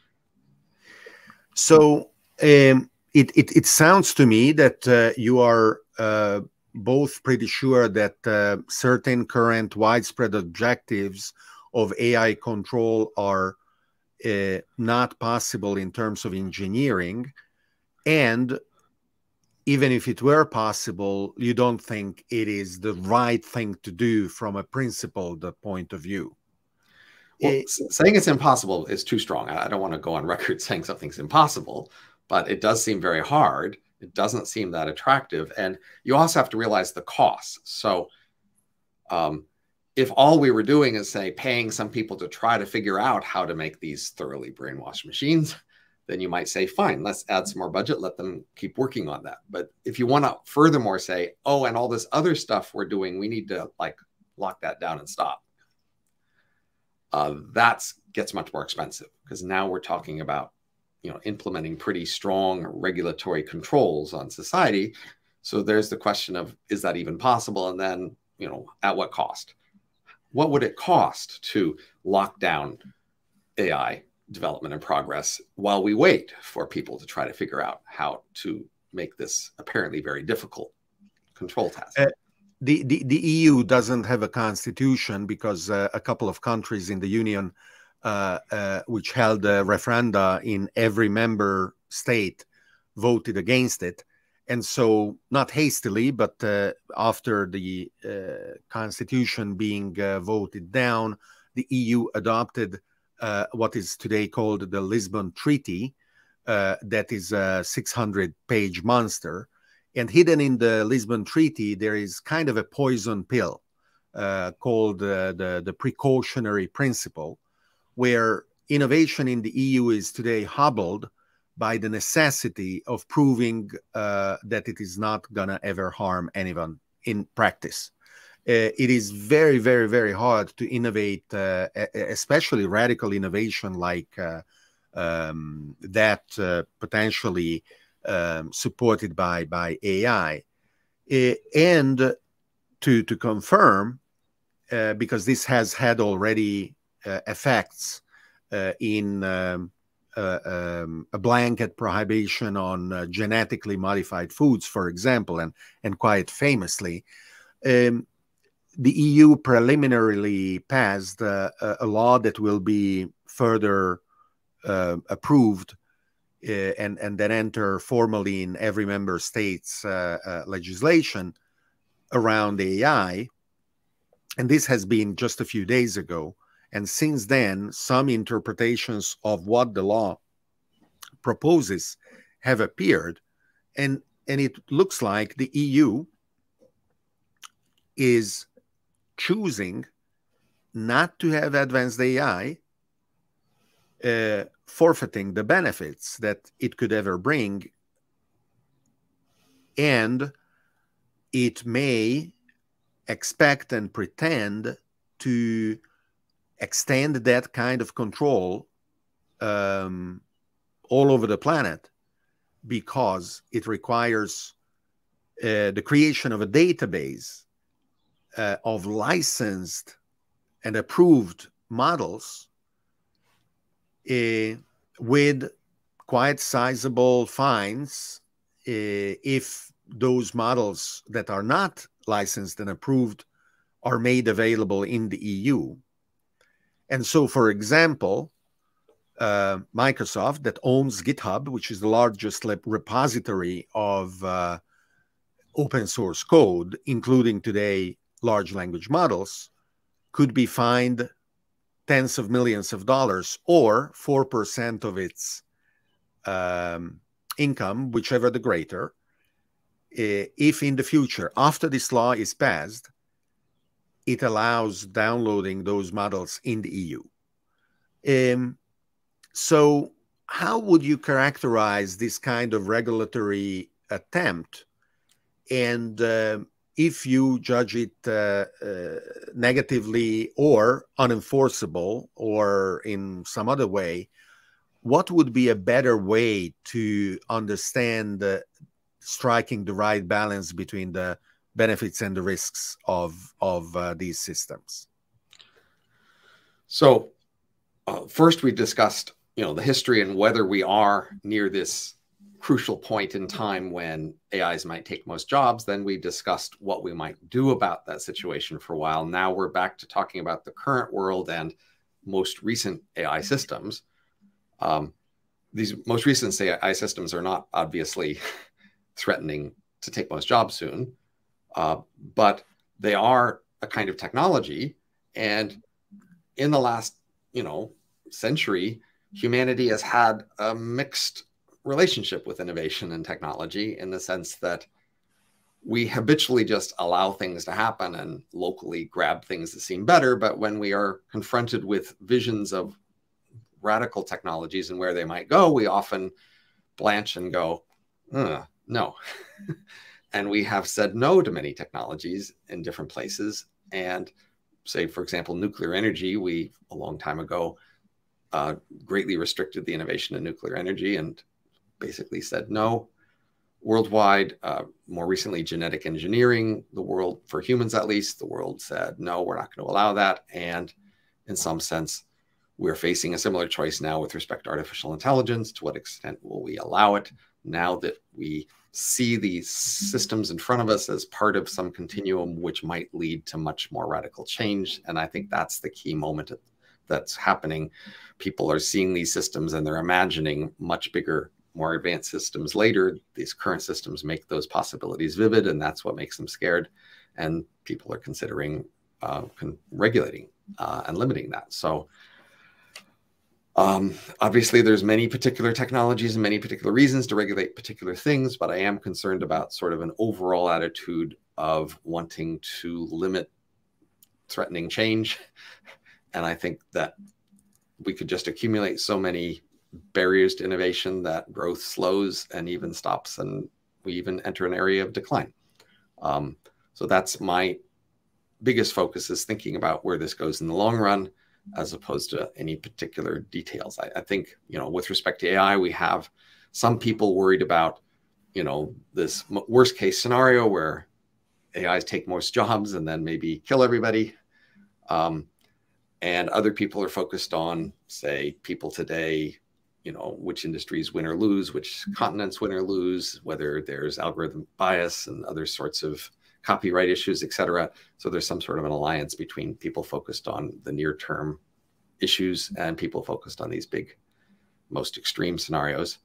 so um, it, it, it sounds to me that uh, you are uh, both pretty sure that uh, certain current widespread objectives of AI control are uh, not possible in terms of engineering. And even if it were possible, you don't think it is the right thing to do from a principled point of view. Well, it, saying it's impossible is too strong. I don't want to go on record saying something's impossible, but it does seem very hard. It doesn't seem that attractive. And you also have to realize the costs. So, um, if all we were doing is, say, paying some people to try to figure out how to make these thoroughly brainwashed machines, then you might say, fine, let's add some more budget, let them keep working on that. But if you want to furthermore say, oh, and all this other stuff we're doing, we need to like lock that down and stop uh, that gets much more expensive because now we're talking about you know implementing pretty strong regulatory controls on society. So there's the question of is that even possible? And then you know at what cost? What would it cost to lock down ai development and progress while we wait for people to try to figure out how to make this apparently very difficult control task uh, the, the, the EU doesn't have a constitution because uh, a couple of countries in the Union, uh, uh, which held referenda in every member state, voted against it. And so, not hastily, but uh, after the uh, constitution being voted down, the EU adopted what is today called the Lisbon Treaty, that is a 600 page monster and hidden in the Lisbon Treaty, there is kind of a poison pill uh, called uh, the, the precautionary principle, where innovation in the EU is today hobbled by the necessity of proving uh, that it is not going to ever harm anyone in practice. Uh, it is very, very, very hard to innovate, uh, especially radical innovation like uh, um, that potentially um, supported by by AI, and to to confirm, because this has had already effects in um, uh, um, a blanket prohibition on uh, genetically modified foods, for example, and and quite famously. Um, the EU preliminarily passed a, a, law that will be further approved uh, and and then enter formally in every member state's uh, uh, legislation around AI. And this has been just a few days ago. And since then, some interpretations of what the law proposes have appeared. And, and it looks like the EU is choosing not to have advanced AI uh, forfeiting the benefits that it could ever bring. And it may expect and pretend to extend that kind of control um, all over the planet because it requires uh, the creation of a database uh, of licensed and approved models uh, with quite sizable fines uh, if those models that are not licensed and approved are made available in the EU. And so, for example, uh, Microsoft, that owns GitHub, which is the largest repository of uh, open source code, including today large language models, could be fined tens of millions of dollars or 4% of its um, income, whichever the greater, if in the future, after this law is passed, it allows downloading those models in the EU. Um, so, how would you characterize this kind of regulatory attempt? And uh, if you judge it uh, uh, negatively or unenforceable or in some other way, what would be a better way to understand uh, striking the right balance between the benefits and the risks of of uh, these systems? So, uh, first we discussed, you know, the history and whether we are near this crucial point in time when AIs might take most jobs, then we discussed what we might do about that situation for a while. Now we're back to talking about the current world and most recent AI systems. Um, these most recent AI systems are not obviously threatening to take most jobs soon, uh, but they are a kind of technology. And in the last, you know, century, humanity has had a mixed relationship with innovation and technology in the sense that we habitually just allow things to happen and locally grab things that seem better. But when we are confronted with visions of radical technologies and where they might go, we often blanch and go, no. and we have said no to many technologies in different places. And say, for example, nuclear energy, we a long time ago uh, greatly restricted the innovation in nuclear energy and basically said no. Worldwide, uh, more recently, genetic engineering, the world, for humans at least, the world said, no, we're not going to allow that. And in some sense, we're facing a similar choice now with respect to artificial intelligence. To what extent will we allow it? now that we see these systems in front of us as part of some continuum which might lead to much more radical change and i think that's the key moment that's happening people are seeing these systems and they're imagining much bigger more advanced systems later these current systems make those possibilities vivid and that's what makes them scared and people are considering uh, con regulating uh, and limiting that so um, obviously, there's many particular technologies and many particular reasons to regulate particular things, but I am concerned about sort of an overall attitude of wanting to limit threatening change. And I think that we could just accumulate so many barriers to innovation that growth slows and even stops, and we even enter an area of decline. Um, so that's my biggest focus is thinking about where this goes in the long run as opposed to any particular details. I, I, think, you know, with respect to AI, we have some people worried about, you know, this worst case scenario where AIs take most jobs and then maybe kill everybody. Um, and other people are focused on, say, people today, you know, which industries win or lose, which mm-hmm. continents win or lose, whether there's algorithm bias and other sorts of copyright issues, et cetera. So there's some sort of an alliance between people focused on the near term issues and people focused on these big, most extreme scenarios.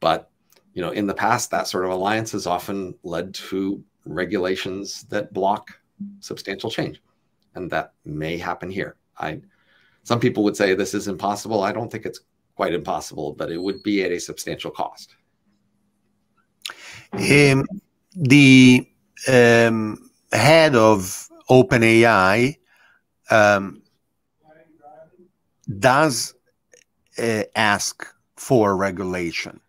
But you know, in the past, that sort of alliance has often led to regulations that block substantial change, and that may happen here. I, some people would say this is impossible. I don't think it's quite impossible, but it would be at a substantial cost. Um, the um, head of OpenAI um, does uh, ask for regulation.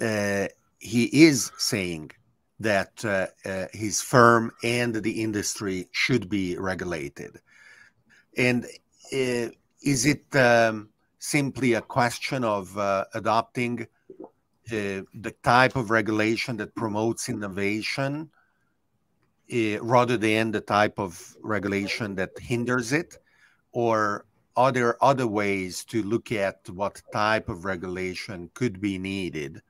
Uh, he is saying that uh, uh his firm and the industry should be regulated. And uh, is it um, simply a question of uh, adopting uh, the type of regulation that promotes innovation uh, rather than the type of regulation that hinders it? Or are there other ways to look at what type of regulation could be needed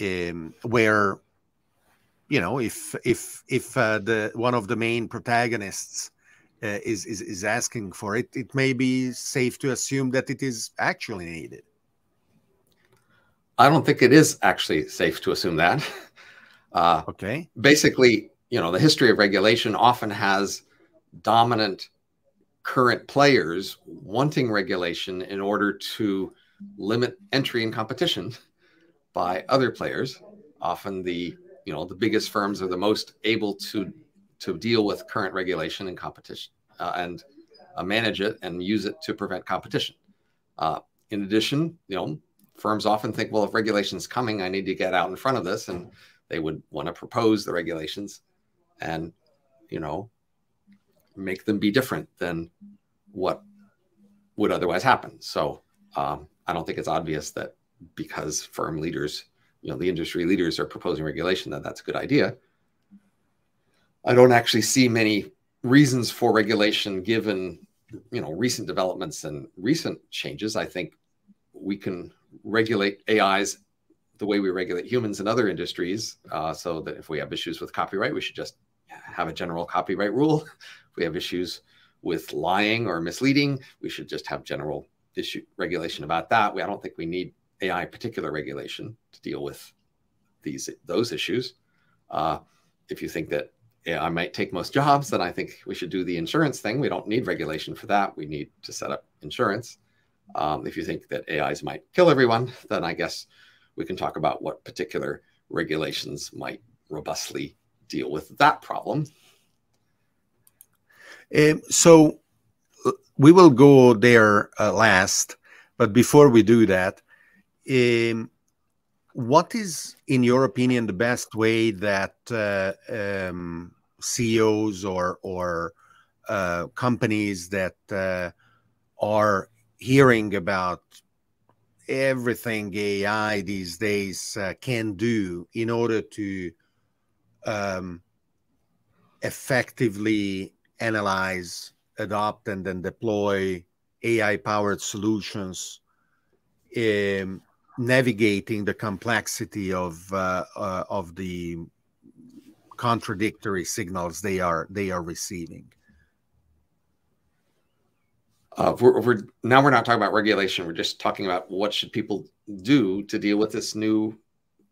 um, where you know if if if uh, the one of the main protagonists uh, is, is is asking for it it may be safe to assume that it is actually needed I don't think it is actually safe to assume that. Uh, okay. Basically, you know, the history of regulation often has dominant current players wanting regulation in order to limit entry and competition by other players. Often the you know the biggest firms are the most able to to deal with current regulation and competition uh, and uh, manage it and use it to prevent competition. Uh, in addition, you know firms often think, well, if regulation is coming, I need to get out in front of this, and they would want to propose the regulations, and you know, make them be different than what would otherwise happen. So um, I don't think it's obvious that because firm leaders, you know, the industry leaders are proposing regulation, that that's a good idea. I don't actually see many reasons for regulation given, you know, recent developments and recent changes. I think we can regulate AIs the way we regulate humans in other industries. Uh, so that if we have issues with copyright, we should just have a general copyright rule. if we have issues with lying or misleading, we should just have general issue regulation about that. We, I don't think we need AI particular regulation to deal with these those issues. Uh, if you think that AI might take most jobs, then I think we should do the insurance thing. We don't need regulation for that. We need to set up insurance. Um, if you think that AIs might kill everyone, then I guess we can talk about what particular regulations might robustly deal with that problem. Um, so uh, we will go there uh, last, but before we do that, um, what is, in your opinion, the best way that uh, um, CEOs or or uh, companies that uh, are hearing about everything AI these days uh, can do in order to um, effectively analyze, adopt, and then deploy AI powered solutions. Um, navigating the complexity of uh, uh, of the contradictory signals they are they are receiving. Uh, we're, we're, now we're not talking about regulation. We're just talking about what should people do to deal with this new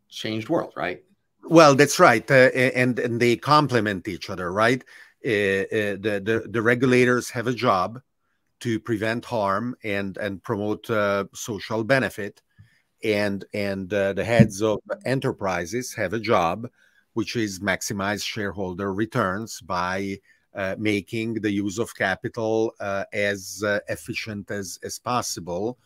changed world, right? Well, that's right, uh, and and they complement each other, right? Uh, uh, the, the the regulators have a job to prevent harm and and promote uh, social benefit, and and uh, the heads of enterprises have a job, which is maximize shareholder returns by uh, making the use of capital uh, as uh, efficient as as possible,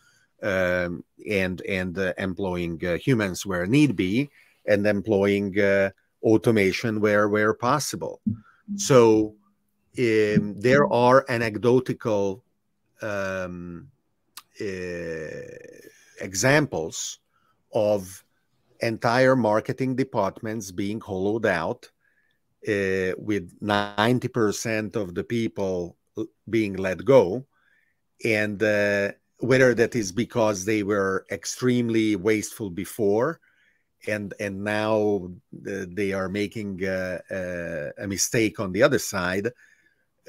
um, and and employing humans where need be, and employing automation where where possible. So um, there are anecdotal um, examples of entire marketing departments being hollowed out uh, with 90% of the people being let go. And uh, whether that is because they were extremely wasteful before and and now uh, they are making uh, uh, a mistake on the other side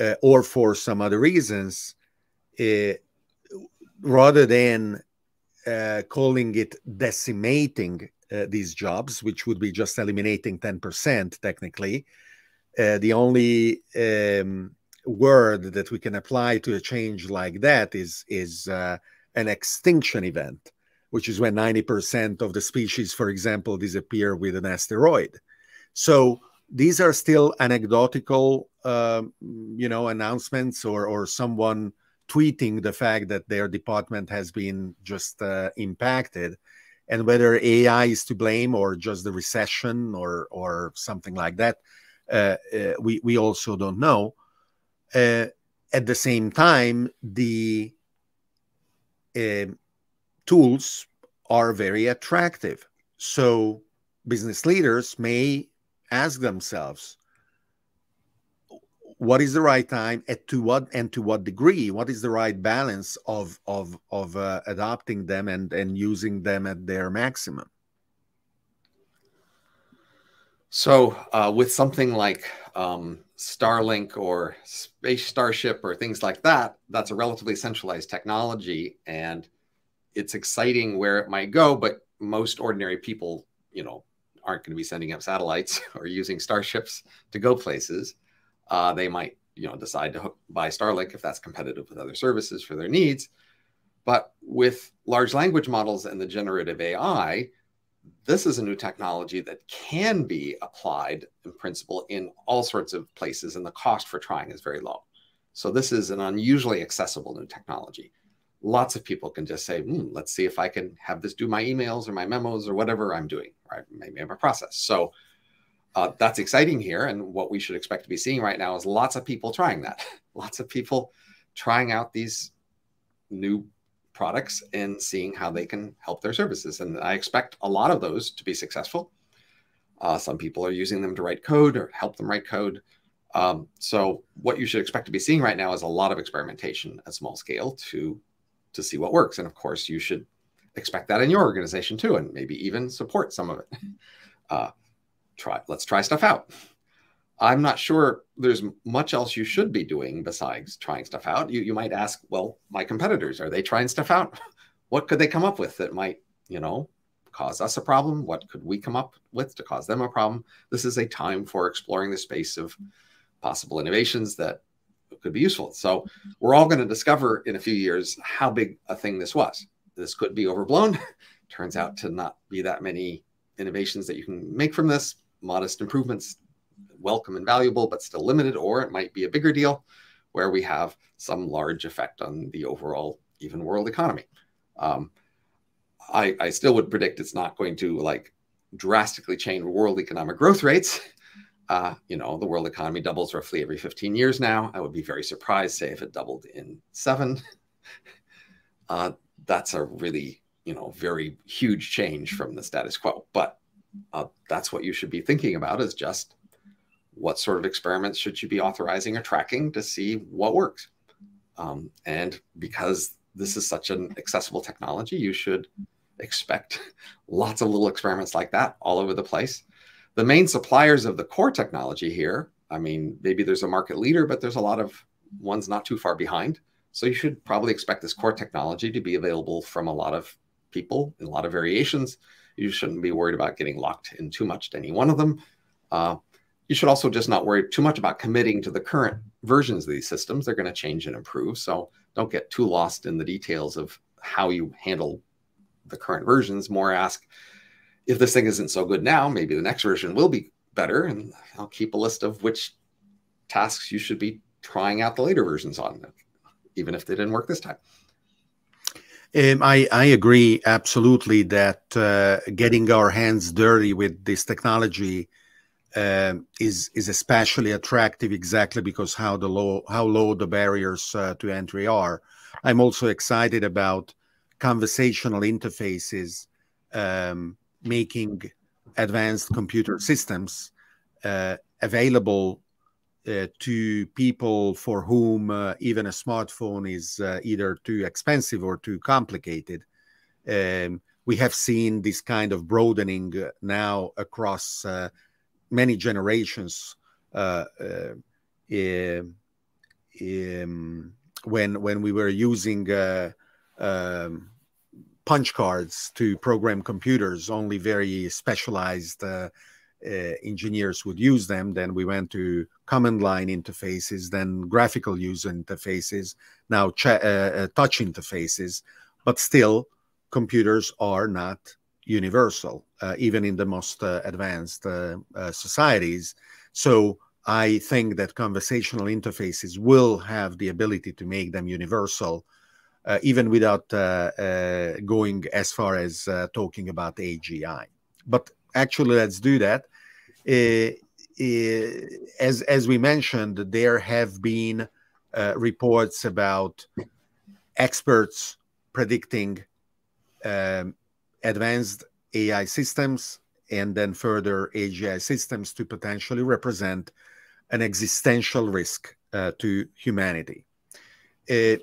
uh, or for some other reasons rather than calling it decimating these jobs which would be just eliminating 10% technically uh, the only um, word that we can apply to a change like that is is uh, an extinction event, which is when 90% of the species, for example, disappear with an asteroid. So these are still anecdotal, um, you know, announcements or or someone tweeting the fact that their department has been just uh, impacted, and whether AI is to blame or just the recession or or something like that uh, uh, we we also don't know. Uh, at the same time, the um, tools are very attractive. So business leaders may ask themselves, what is the right time and to what and to what degree what is the right balance of of of uh, adopting them and and using them at their maximum so, uh, with something like um, Starlink or SpaceX Starship or things like that, that's a relatively centralized technology, and it's exciting where it might go. But most ordinary people, you know, aren't going to be sending up satellites or using starships to go places. Uh, they might, you know, decide to buy Starlink if that's competitive with other services for their needs. But with large language models and the generative AI, this is a new technology that can be applied in principle in all sorts of places, and the cost for trying is very low. So this is an unusually accessible new technology. Lots of people can just say, hmm, let's see if I can have this do my emails or my memos or whatever I'm doing, right? Maybe I'm a process. So uh, that's exciting here. And what we should expect to be seeing right now is lots of people trying that. lots of people trying out these new products and seeing how they can help their services. And I expect a lot of those to be successful. Uh, some people are using them to write code or help them write code. Um, so what you should expect to be seeing right now is a lot of experimentation at small scale to to see what works. And of course, you should expect that in your organization too, and maybe even support some of it. Uh, try let's try stuff out. I'm not sure there's much else you should be doing besides trying stuff out. You, you might ask, well, my competitors, are they trying stuff out? what could they come up with that might, you know, cause us a problem? What could we come up with to cause them a problem? This is a time for exploring the space of possible innovations that could be useful. So we're all going to discover in a few years how big a thing this was. This could be overblown. Turns out to not be that many innovations that you can make from this. Modest improvements welcome and valuable, but still limited, or it might be a bigger deal where we have some large effect on the overall even world economy. Um, I, I still would predict it's not going to like drastically change world economic growth rates. Uh, you know, the world economy doubles roughly every 15 years now. I would be very surprised, say, if it doubled in seven. Uh, that's a really, you know, very huge change from the status quo. But uh, that's what you should be thinking about is just what sort of experiments should you be authorizing or tracking to see what works? Um, and because this is such an accessible technology, you should expect lots of little experiments like that all over the place. The main suppliers of the core technology here, I mean, maybe there's a market leader, but there's a lot of ones not too far behind. So you should probably expect this core technology to be available from a lot of people in a lot of variations. You shouldn't be worried about getting locked in too much to any one of them. Uh, you should also just not worry too much about committing to the current versions of these systems. They're going to change and improve. So don't get too lost in the details of how you handle the current versions. More ask if this thing isn't so good now, maybe the next version will be better. And I'll keep a list of which tasks you should be trying out the later versions on, even if they didn't work this time. Um, I, I agree absolutely that uh, getting our hands dirty with this technology uh, is is especially attractive exactly because how the low how low the barriers uh, to entry are. I'm also excited about conversational interfaces um, making advanced computer systems uh, available uh, to people for whom uh, even a smartphone is uh, either too expensive or too complicated. Um, we have seen this kind of broadening uh, now across uh, many generations. Um, when when we were using um, punch cards to program computers, only very specialized uh, engineers would use them. Then we went to command line interfaces, then graphical user interfaces, now uh, uh, touch interfaces. But still, computers are not universal, uh, even in the most uh, advanced uh, societies. So I think that conversational interfaces will have the ability to make them universal, even without going as far as talking about AGI. But actually, let's do that. Eh, as as we mentioned, there have been uh, reports about experts predicting um, advanced AI systems and then further AGI systems to potentially represent an existential risk uh, to humanity. Uh,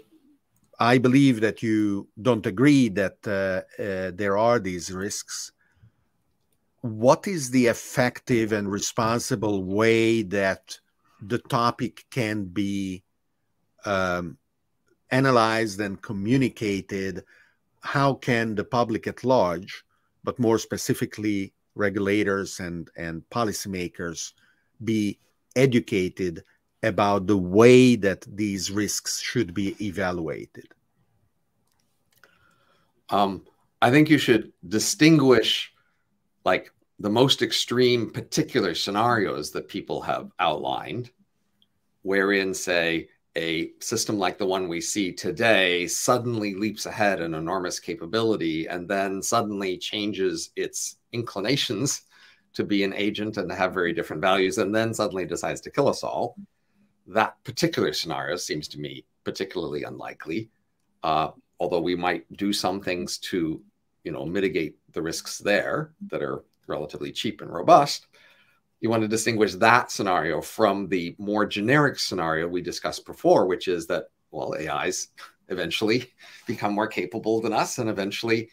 I believe that you don't agree that uh, uh, there are these risks what is the effective and responsible way that the topic can be um, analyzed and communicated? How can the public at large, but more specifically regulators and, and policymakers, be educated about the way that these risks should be evaluated? Um, I think you should distinguish like the most extreme particular scenarios that people have outlined, wherein, say, a system like the one we see today suddenly leaps ahead in enormous capability and then suddenly changes its inclinations to be an agent and to have very different values and then suddenly decides to kill us all. That particular scenario seems to me particularly unlikely, uh, although we might do some things to you know mitigate the risks there that are relatively cheap and robust you want to distinguish that scenario from the more generic scenario we discussed before which is that well ais eventually become more capable than us and eventually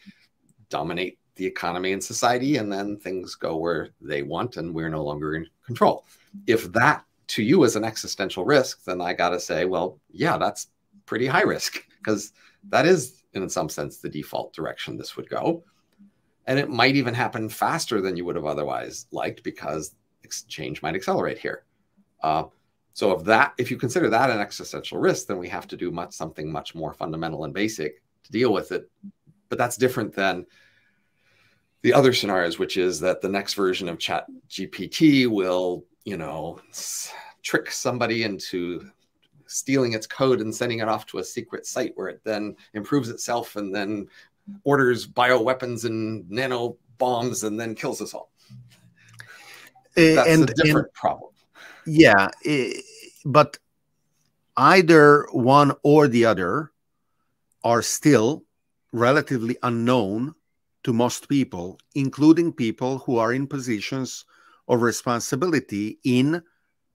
dominate the economy and society and then things go where they want and we're no longer in control if that to you is an existential risk then i got to say well yeah that's pretty high risk because that is in some sense the default direction this would go. And it might even happen faster than you would have otherwise liked because change might accelerate here. Uh, so if that, if you consider that an existential risk, then we have to do much something much more fundamental and basic to deal with it. But that's different than the other scenarios, which is that the next version of Chat GPT will, you know, trick somebody into stealing its code and sending it off to a secret site where it then improves itself and then orders bioweapons and nano bombs and then kills us all. Eh, That's and, a different and, problem. Yeah, eh, but either one or the other are still relatively unknown to most people, including people who are in positions of responsibility in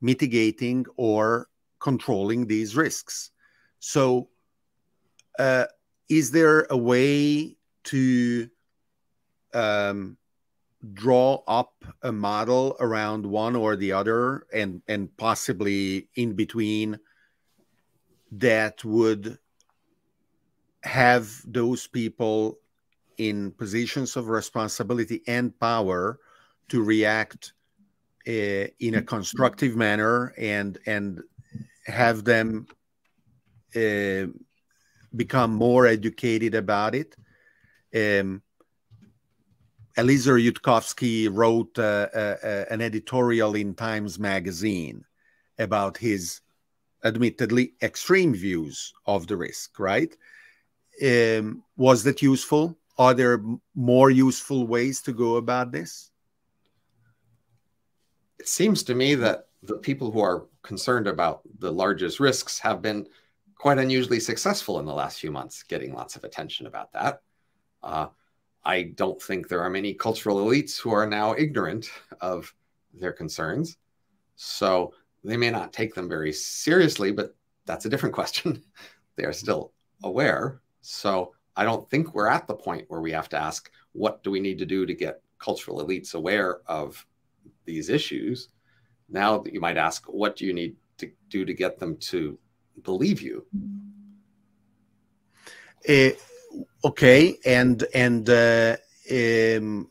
mitigating or controlling these risks. So, uh, is there a way to um, draw up a model around one or the other and and possibly in between that would have those people in positions of responsibility and power to react uh, in a constructive manner and and have them uh, become more educated about it. Um, Eliezer wrote uh, uh, uh, an editorial in Times Magazine about his admittedly extreme views of the risk, right? Um, was that useful? Are there more useful ways to go about this? It seems to me that the people who are concerned about the largest risks have been quite unusually successful in the last few months, getting lots of attention about that. Uh, I don't think there are many cultural elites who are now ignorant of their concerns. So they may not take them very seriously, but that's a different question. they are still aware. So I don't think we're at the point where we have to ask, what do we need to do to get cultural elites aware of these issues? Now you might ask, what do you need to do to get them to believe you? Uh, okay and and uh, um,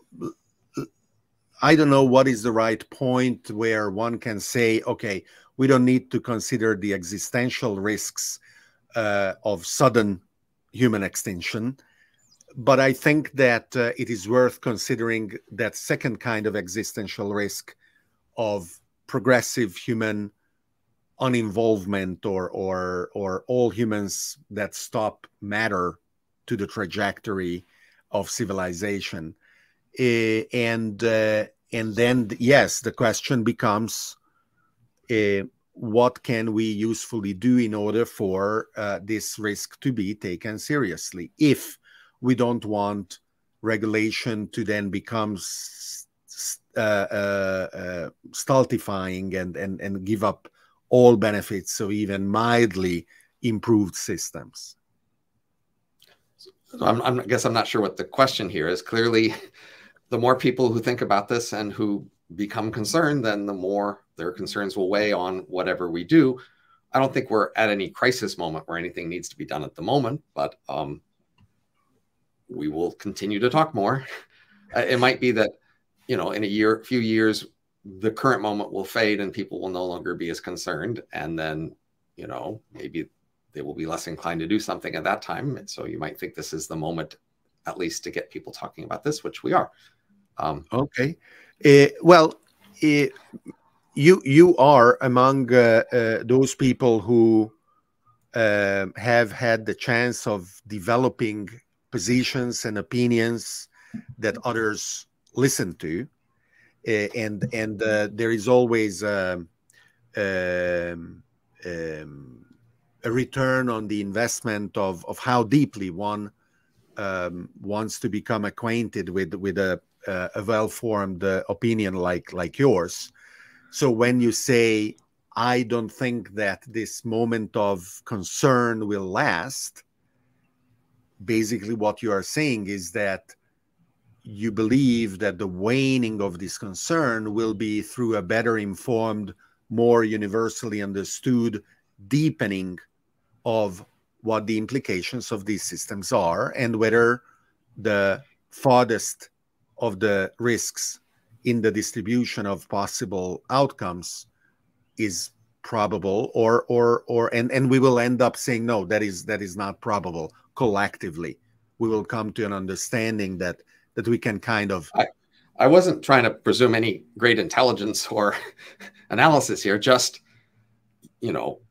i don't know what is the right point where one can say okay we don't need to consider the existential risks uh, of sudden human extinction but i think that uh, it is worth considering that second kind of existential risk of progressive human uninvolvement or or or all humans that stop matter to the trajectory of civilization. Uh, and uh, and then yes, the question becomes, uh, what can we usefully do in order for this risk to be taken seriously? If we don't want regulation to then become uh, uh, uh, stultifying and, and, and give up all benefits of even mildly improved systems. I'm, I'm, I guess I'm not sure what the question here is. Clearly, the more people who think about this and who become concerned, then the more their concerns will weigh on whatever we do. I don't think we're at any crisis moment where anything needs to be done at the moment, but um, we will continue to talk more. it might be that, you know, in a year, few years, the current moment will fade and people will no longer be as concerned. And then, you know, maybe they will be less inclined to do something at that time. And so you might think this is the moment, at least, to get people talking about this, which we are. Um, okay. Uh, well, uh, you you are among uh, uh those people who um, have had the chance of developing positions and opinions that others listen to, and and uh, there is always. Um, um, um a return on the investment of of how deeply one um, wants to become acquainted with with a a well formed uh, opinion like like yours. So when you say I don't think that this moment of concern will last, basically what you are saying is that you believe that the waning of this concern will be through a better informed, more universally understood deepening of what the implications of these systems are and whether the farthest of the risks in the distribution of possible outcomes is probable or or or and and we will end up saying no that is that is not probable collectively. We will come to an understanding that that we can kind of I, I wasn't trying to presume any great intelligence or analysis here just you know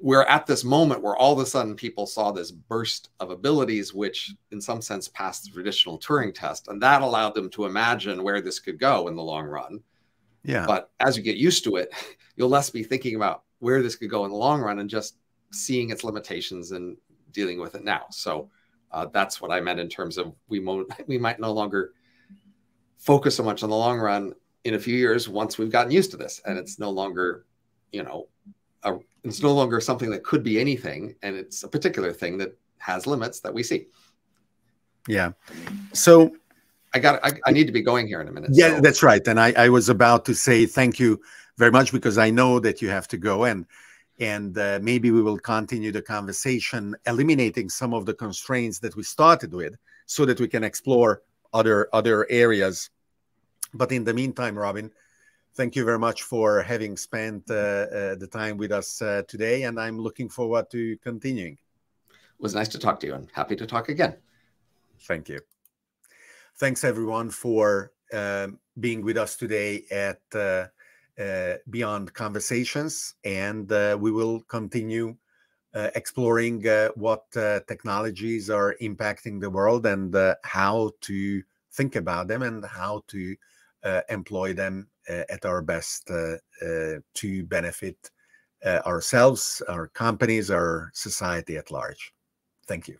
we're at this moment where all of a sudden people saw this burst of abilities, which in some sense passed the traditional Turing test. And that allowed them to imagine where this could go in the long run. Yeah. But as you get used to it, you'll less be thinking about where this could go in the long run and just seeing its limitations and dealing with it now. So uh, that's what I meant in terms of we, mo- we might no longer focus so much on the long run in a few years once we've gotten used to this and it's no longer, you know, a, it's no longer something that could be anything, and it's a particular thing that has limits that we see. Yeah. So I got. I, I, need to be going here in a minute. Yeah, so. that's right. And I, I was about to say thank you very much because I know that you have to go and and uh, maybe we will continue the conversation, eliminating some of the constraints that we started with, so that we can explore other other areas. But in the meantime, Robin, thank you very much for having spent uh, uh, the time with us uh, today, and I'm looking forward to continuing. It was nice to talk to you, and happy to talk again. Thank you. Thanks everyone for um, being with us today at uh, uh, Beyond Conversations, and uh, we will continue uh, exploring uh, what uh, technologies are impacting the world and how to think about them and how to employ them at our best to benefit ourselves, our companies, our society at large. Thank you.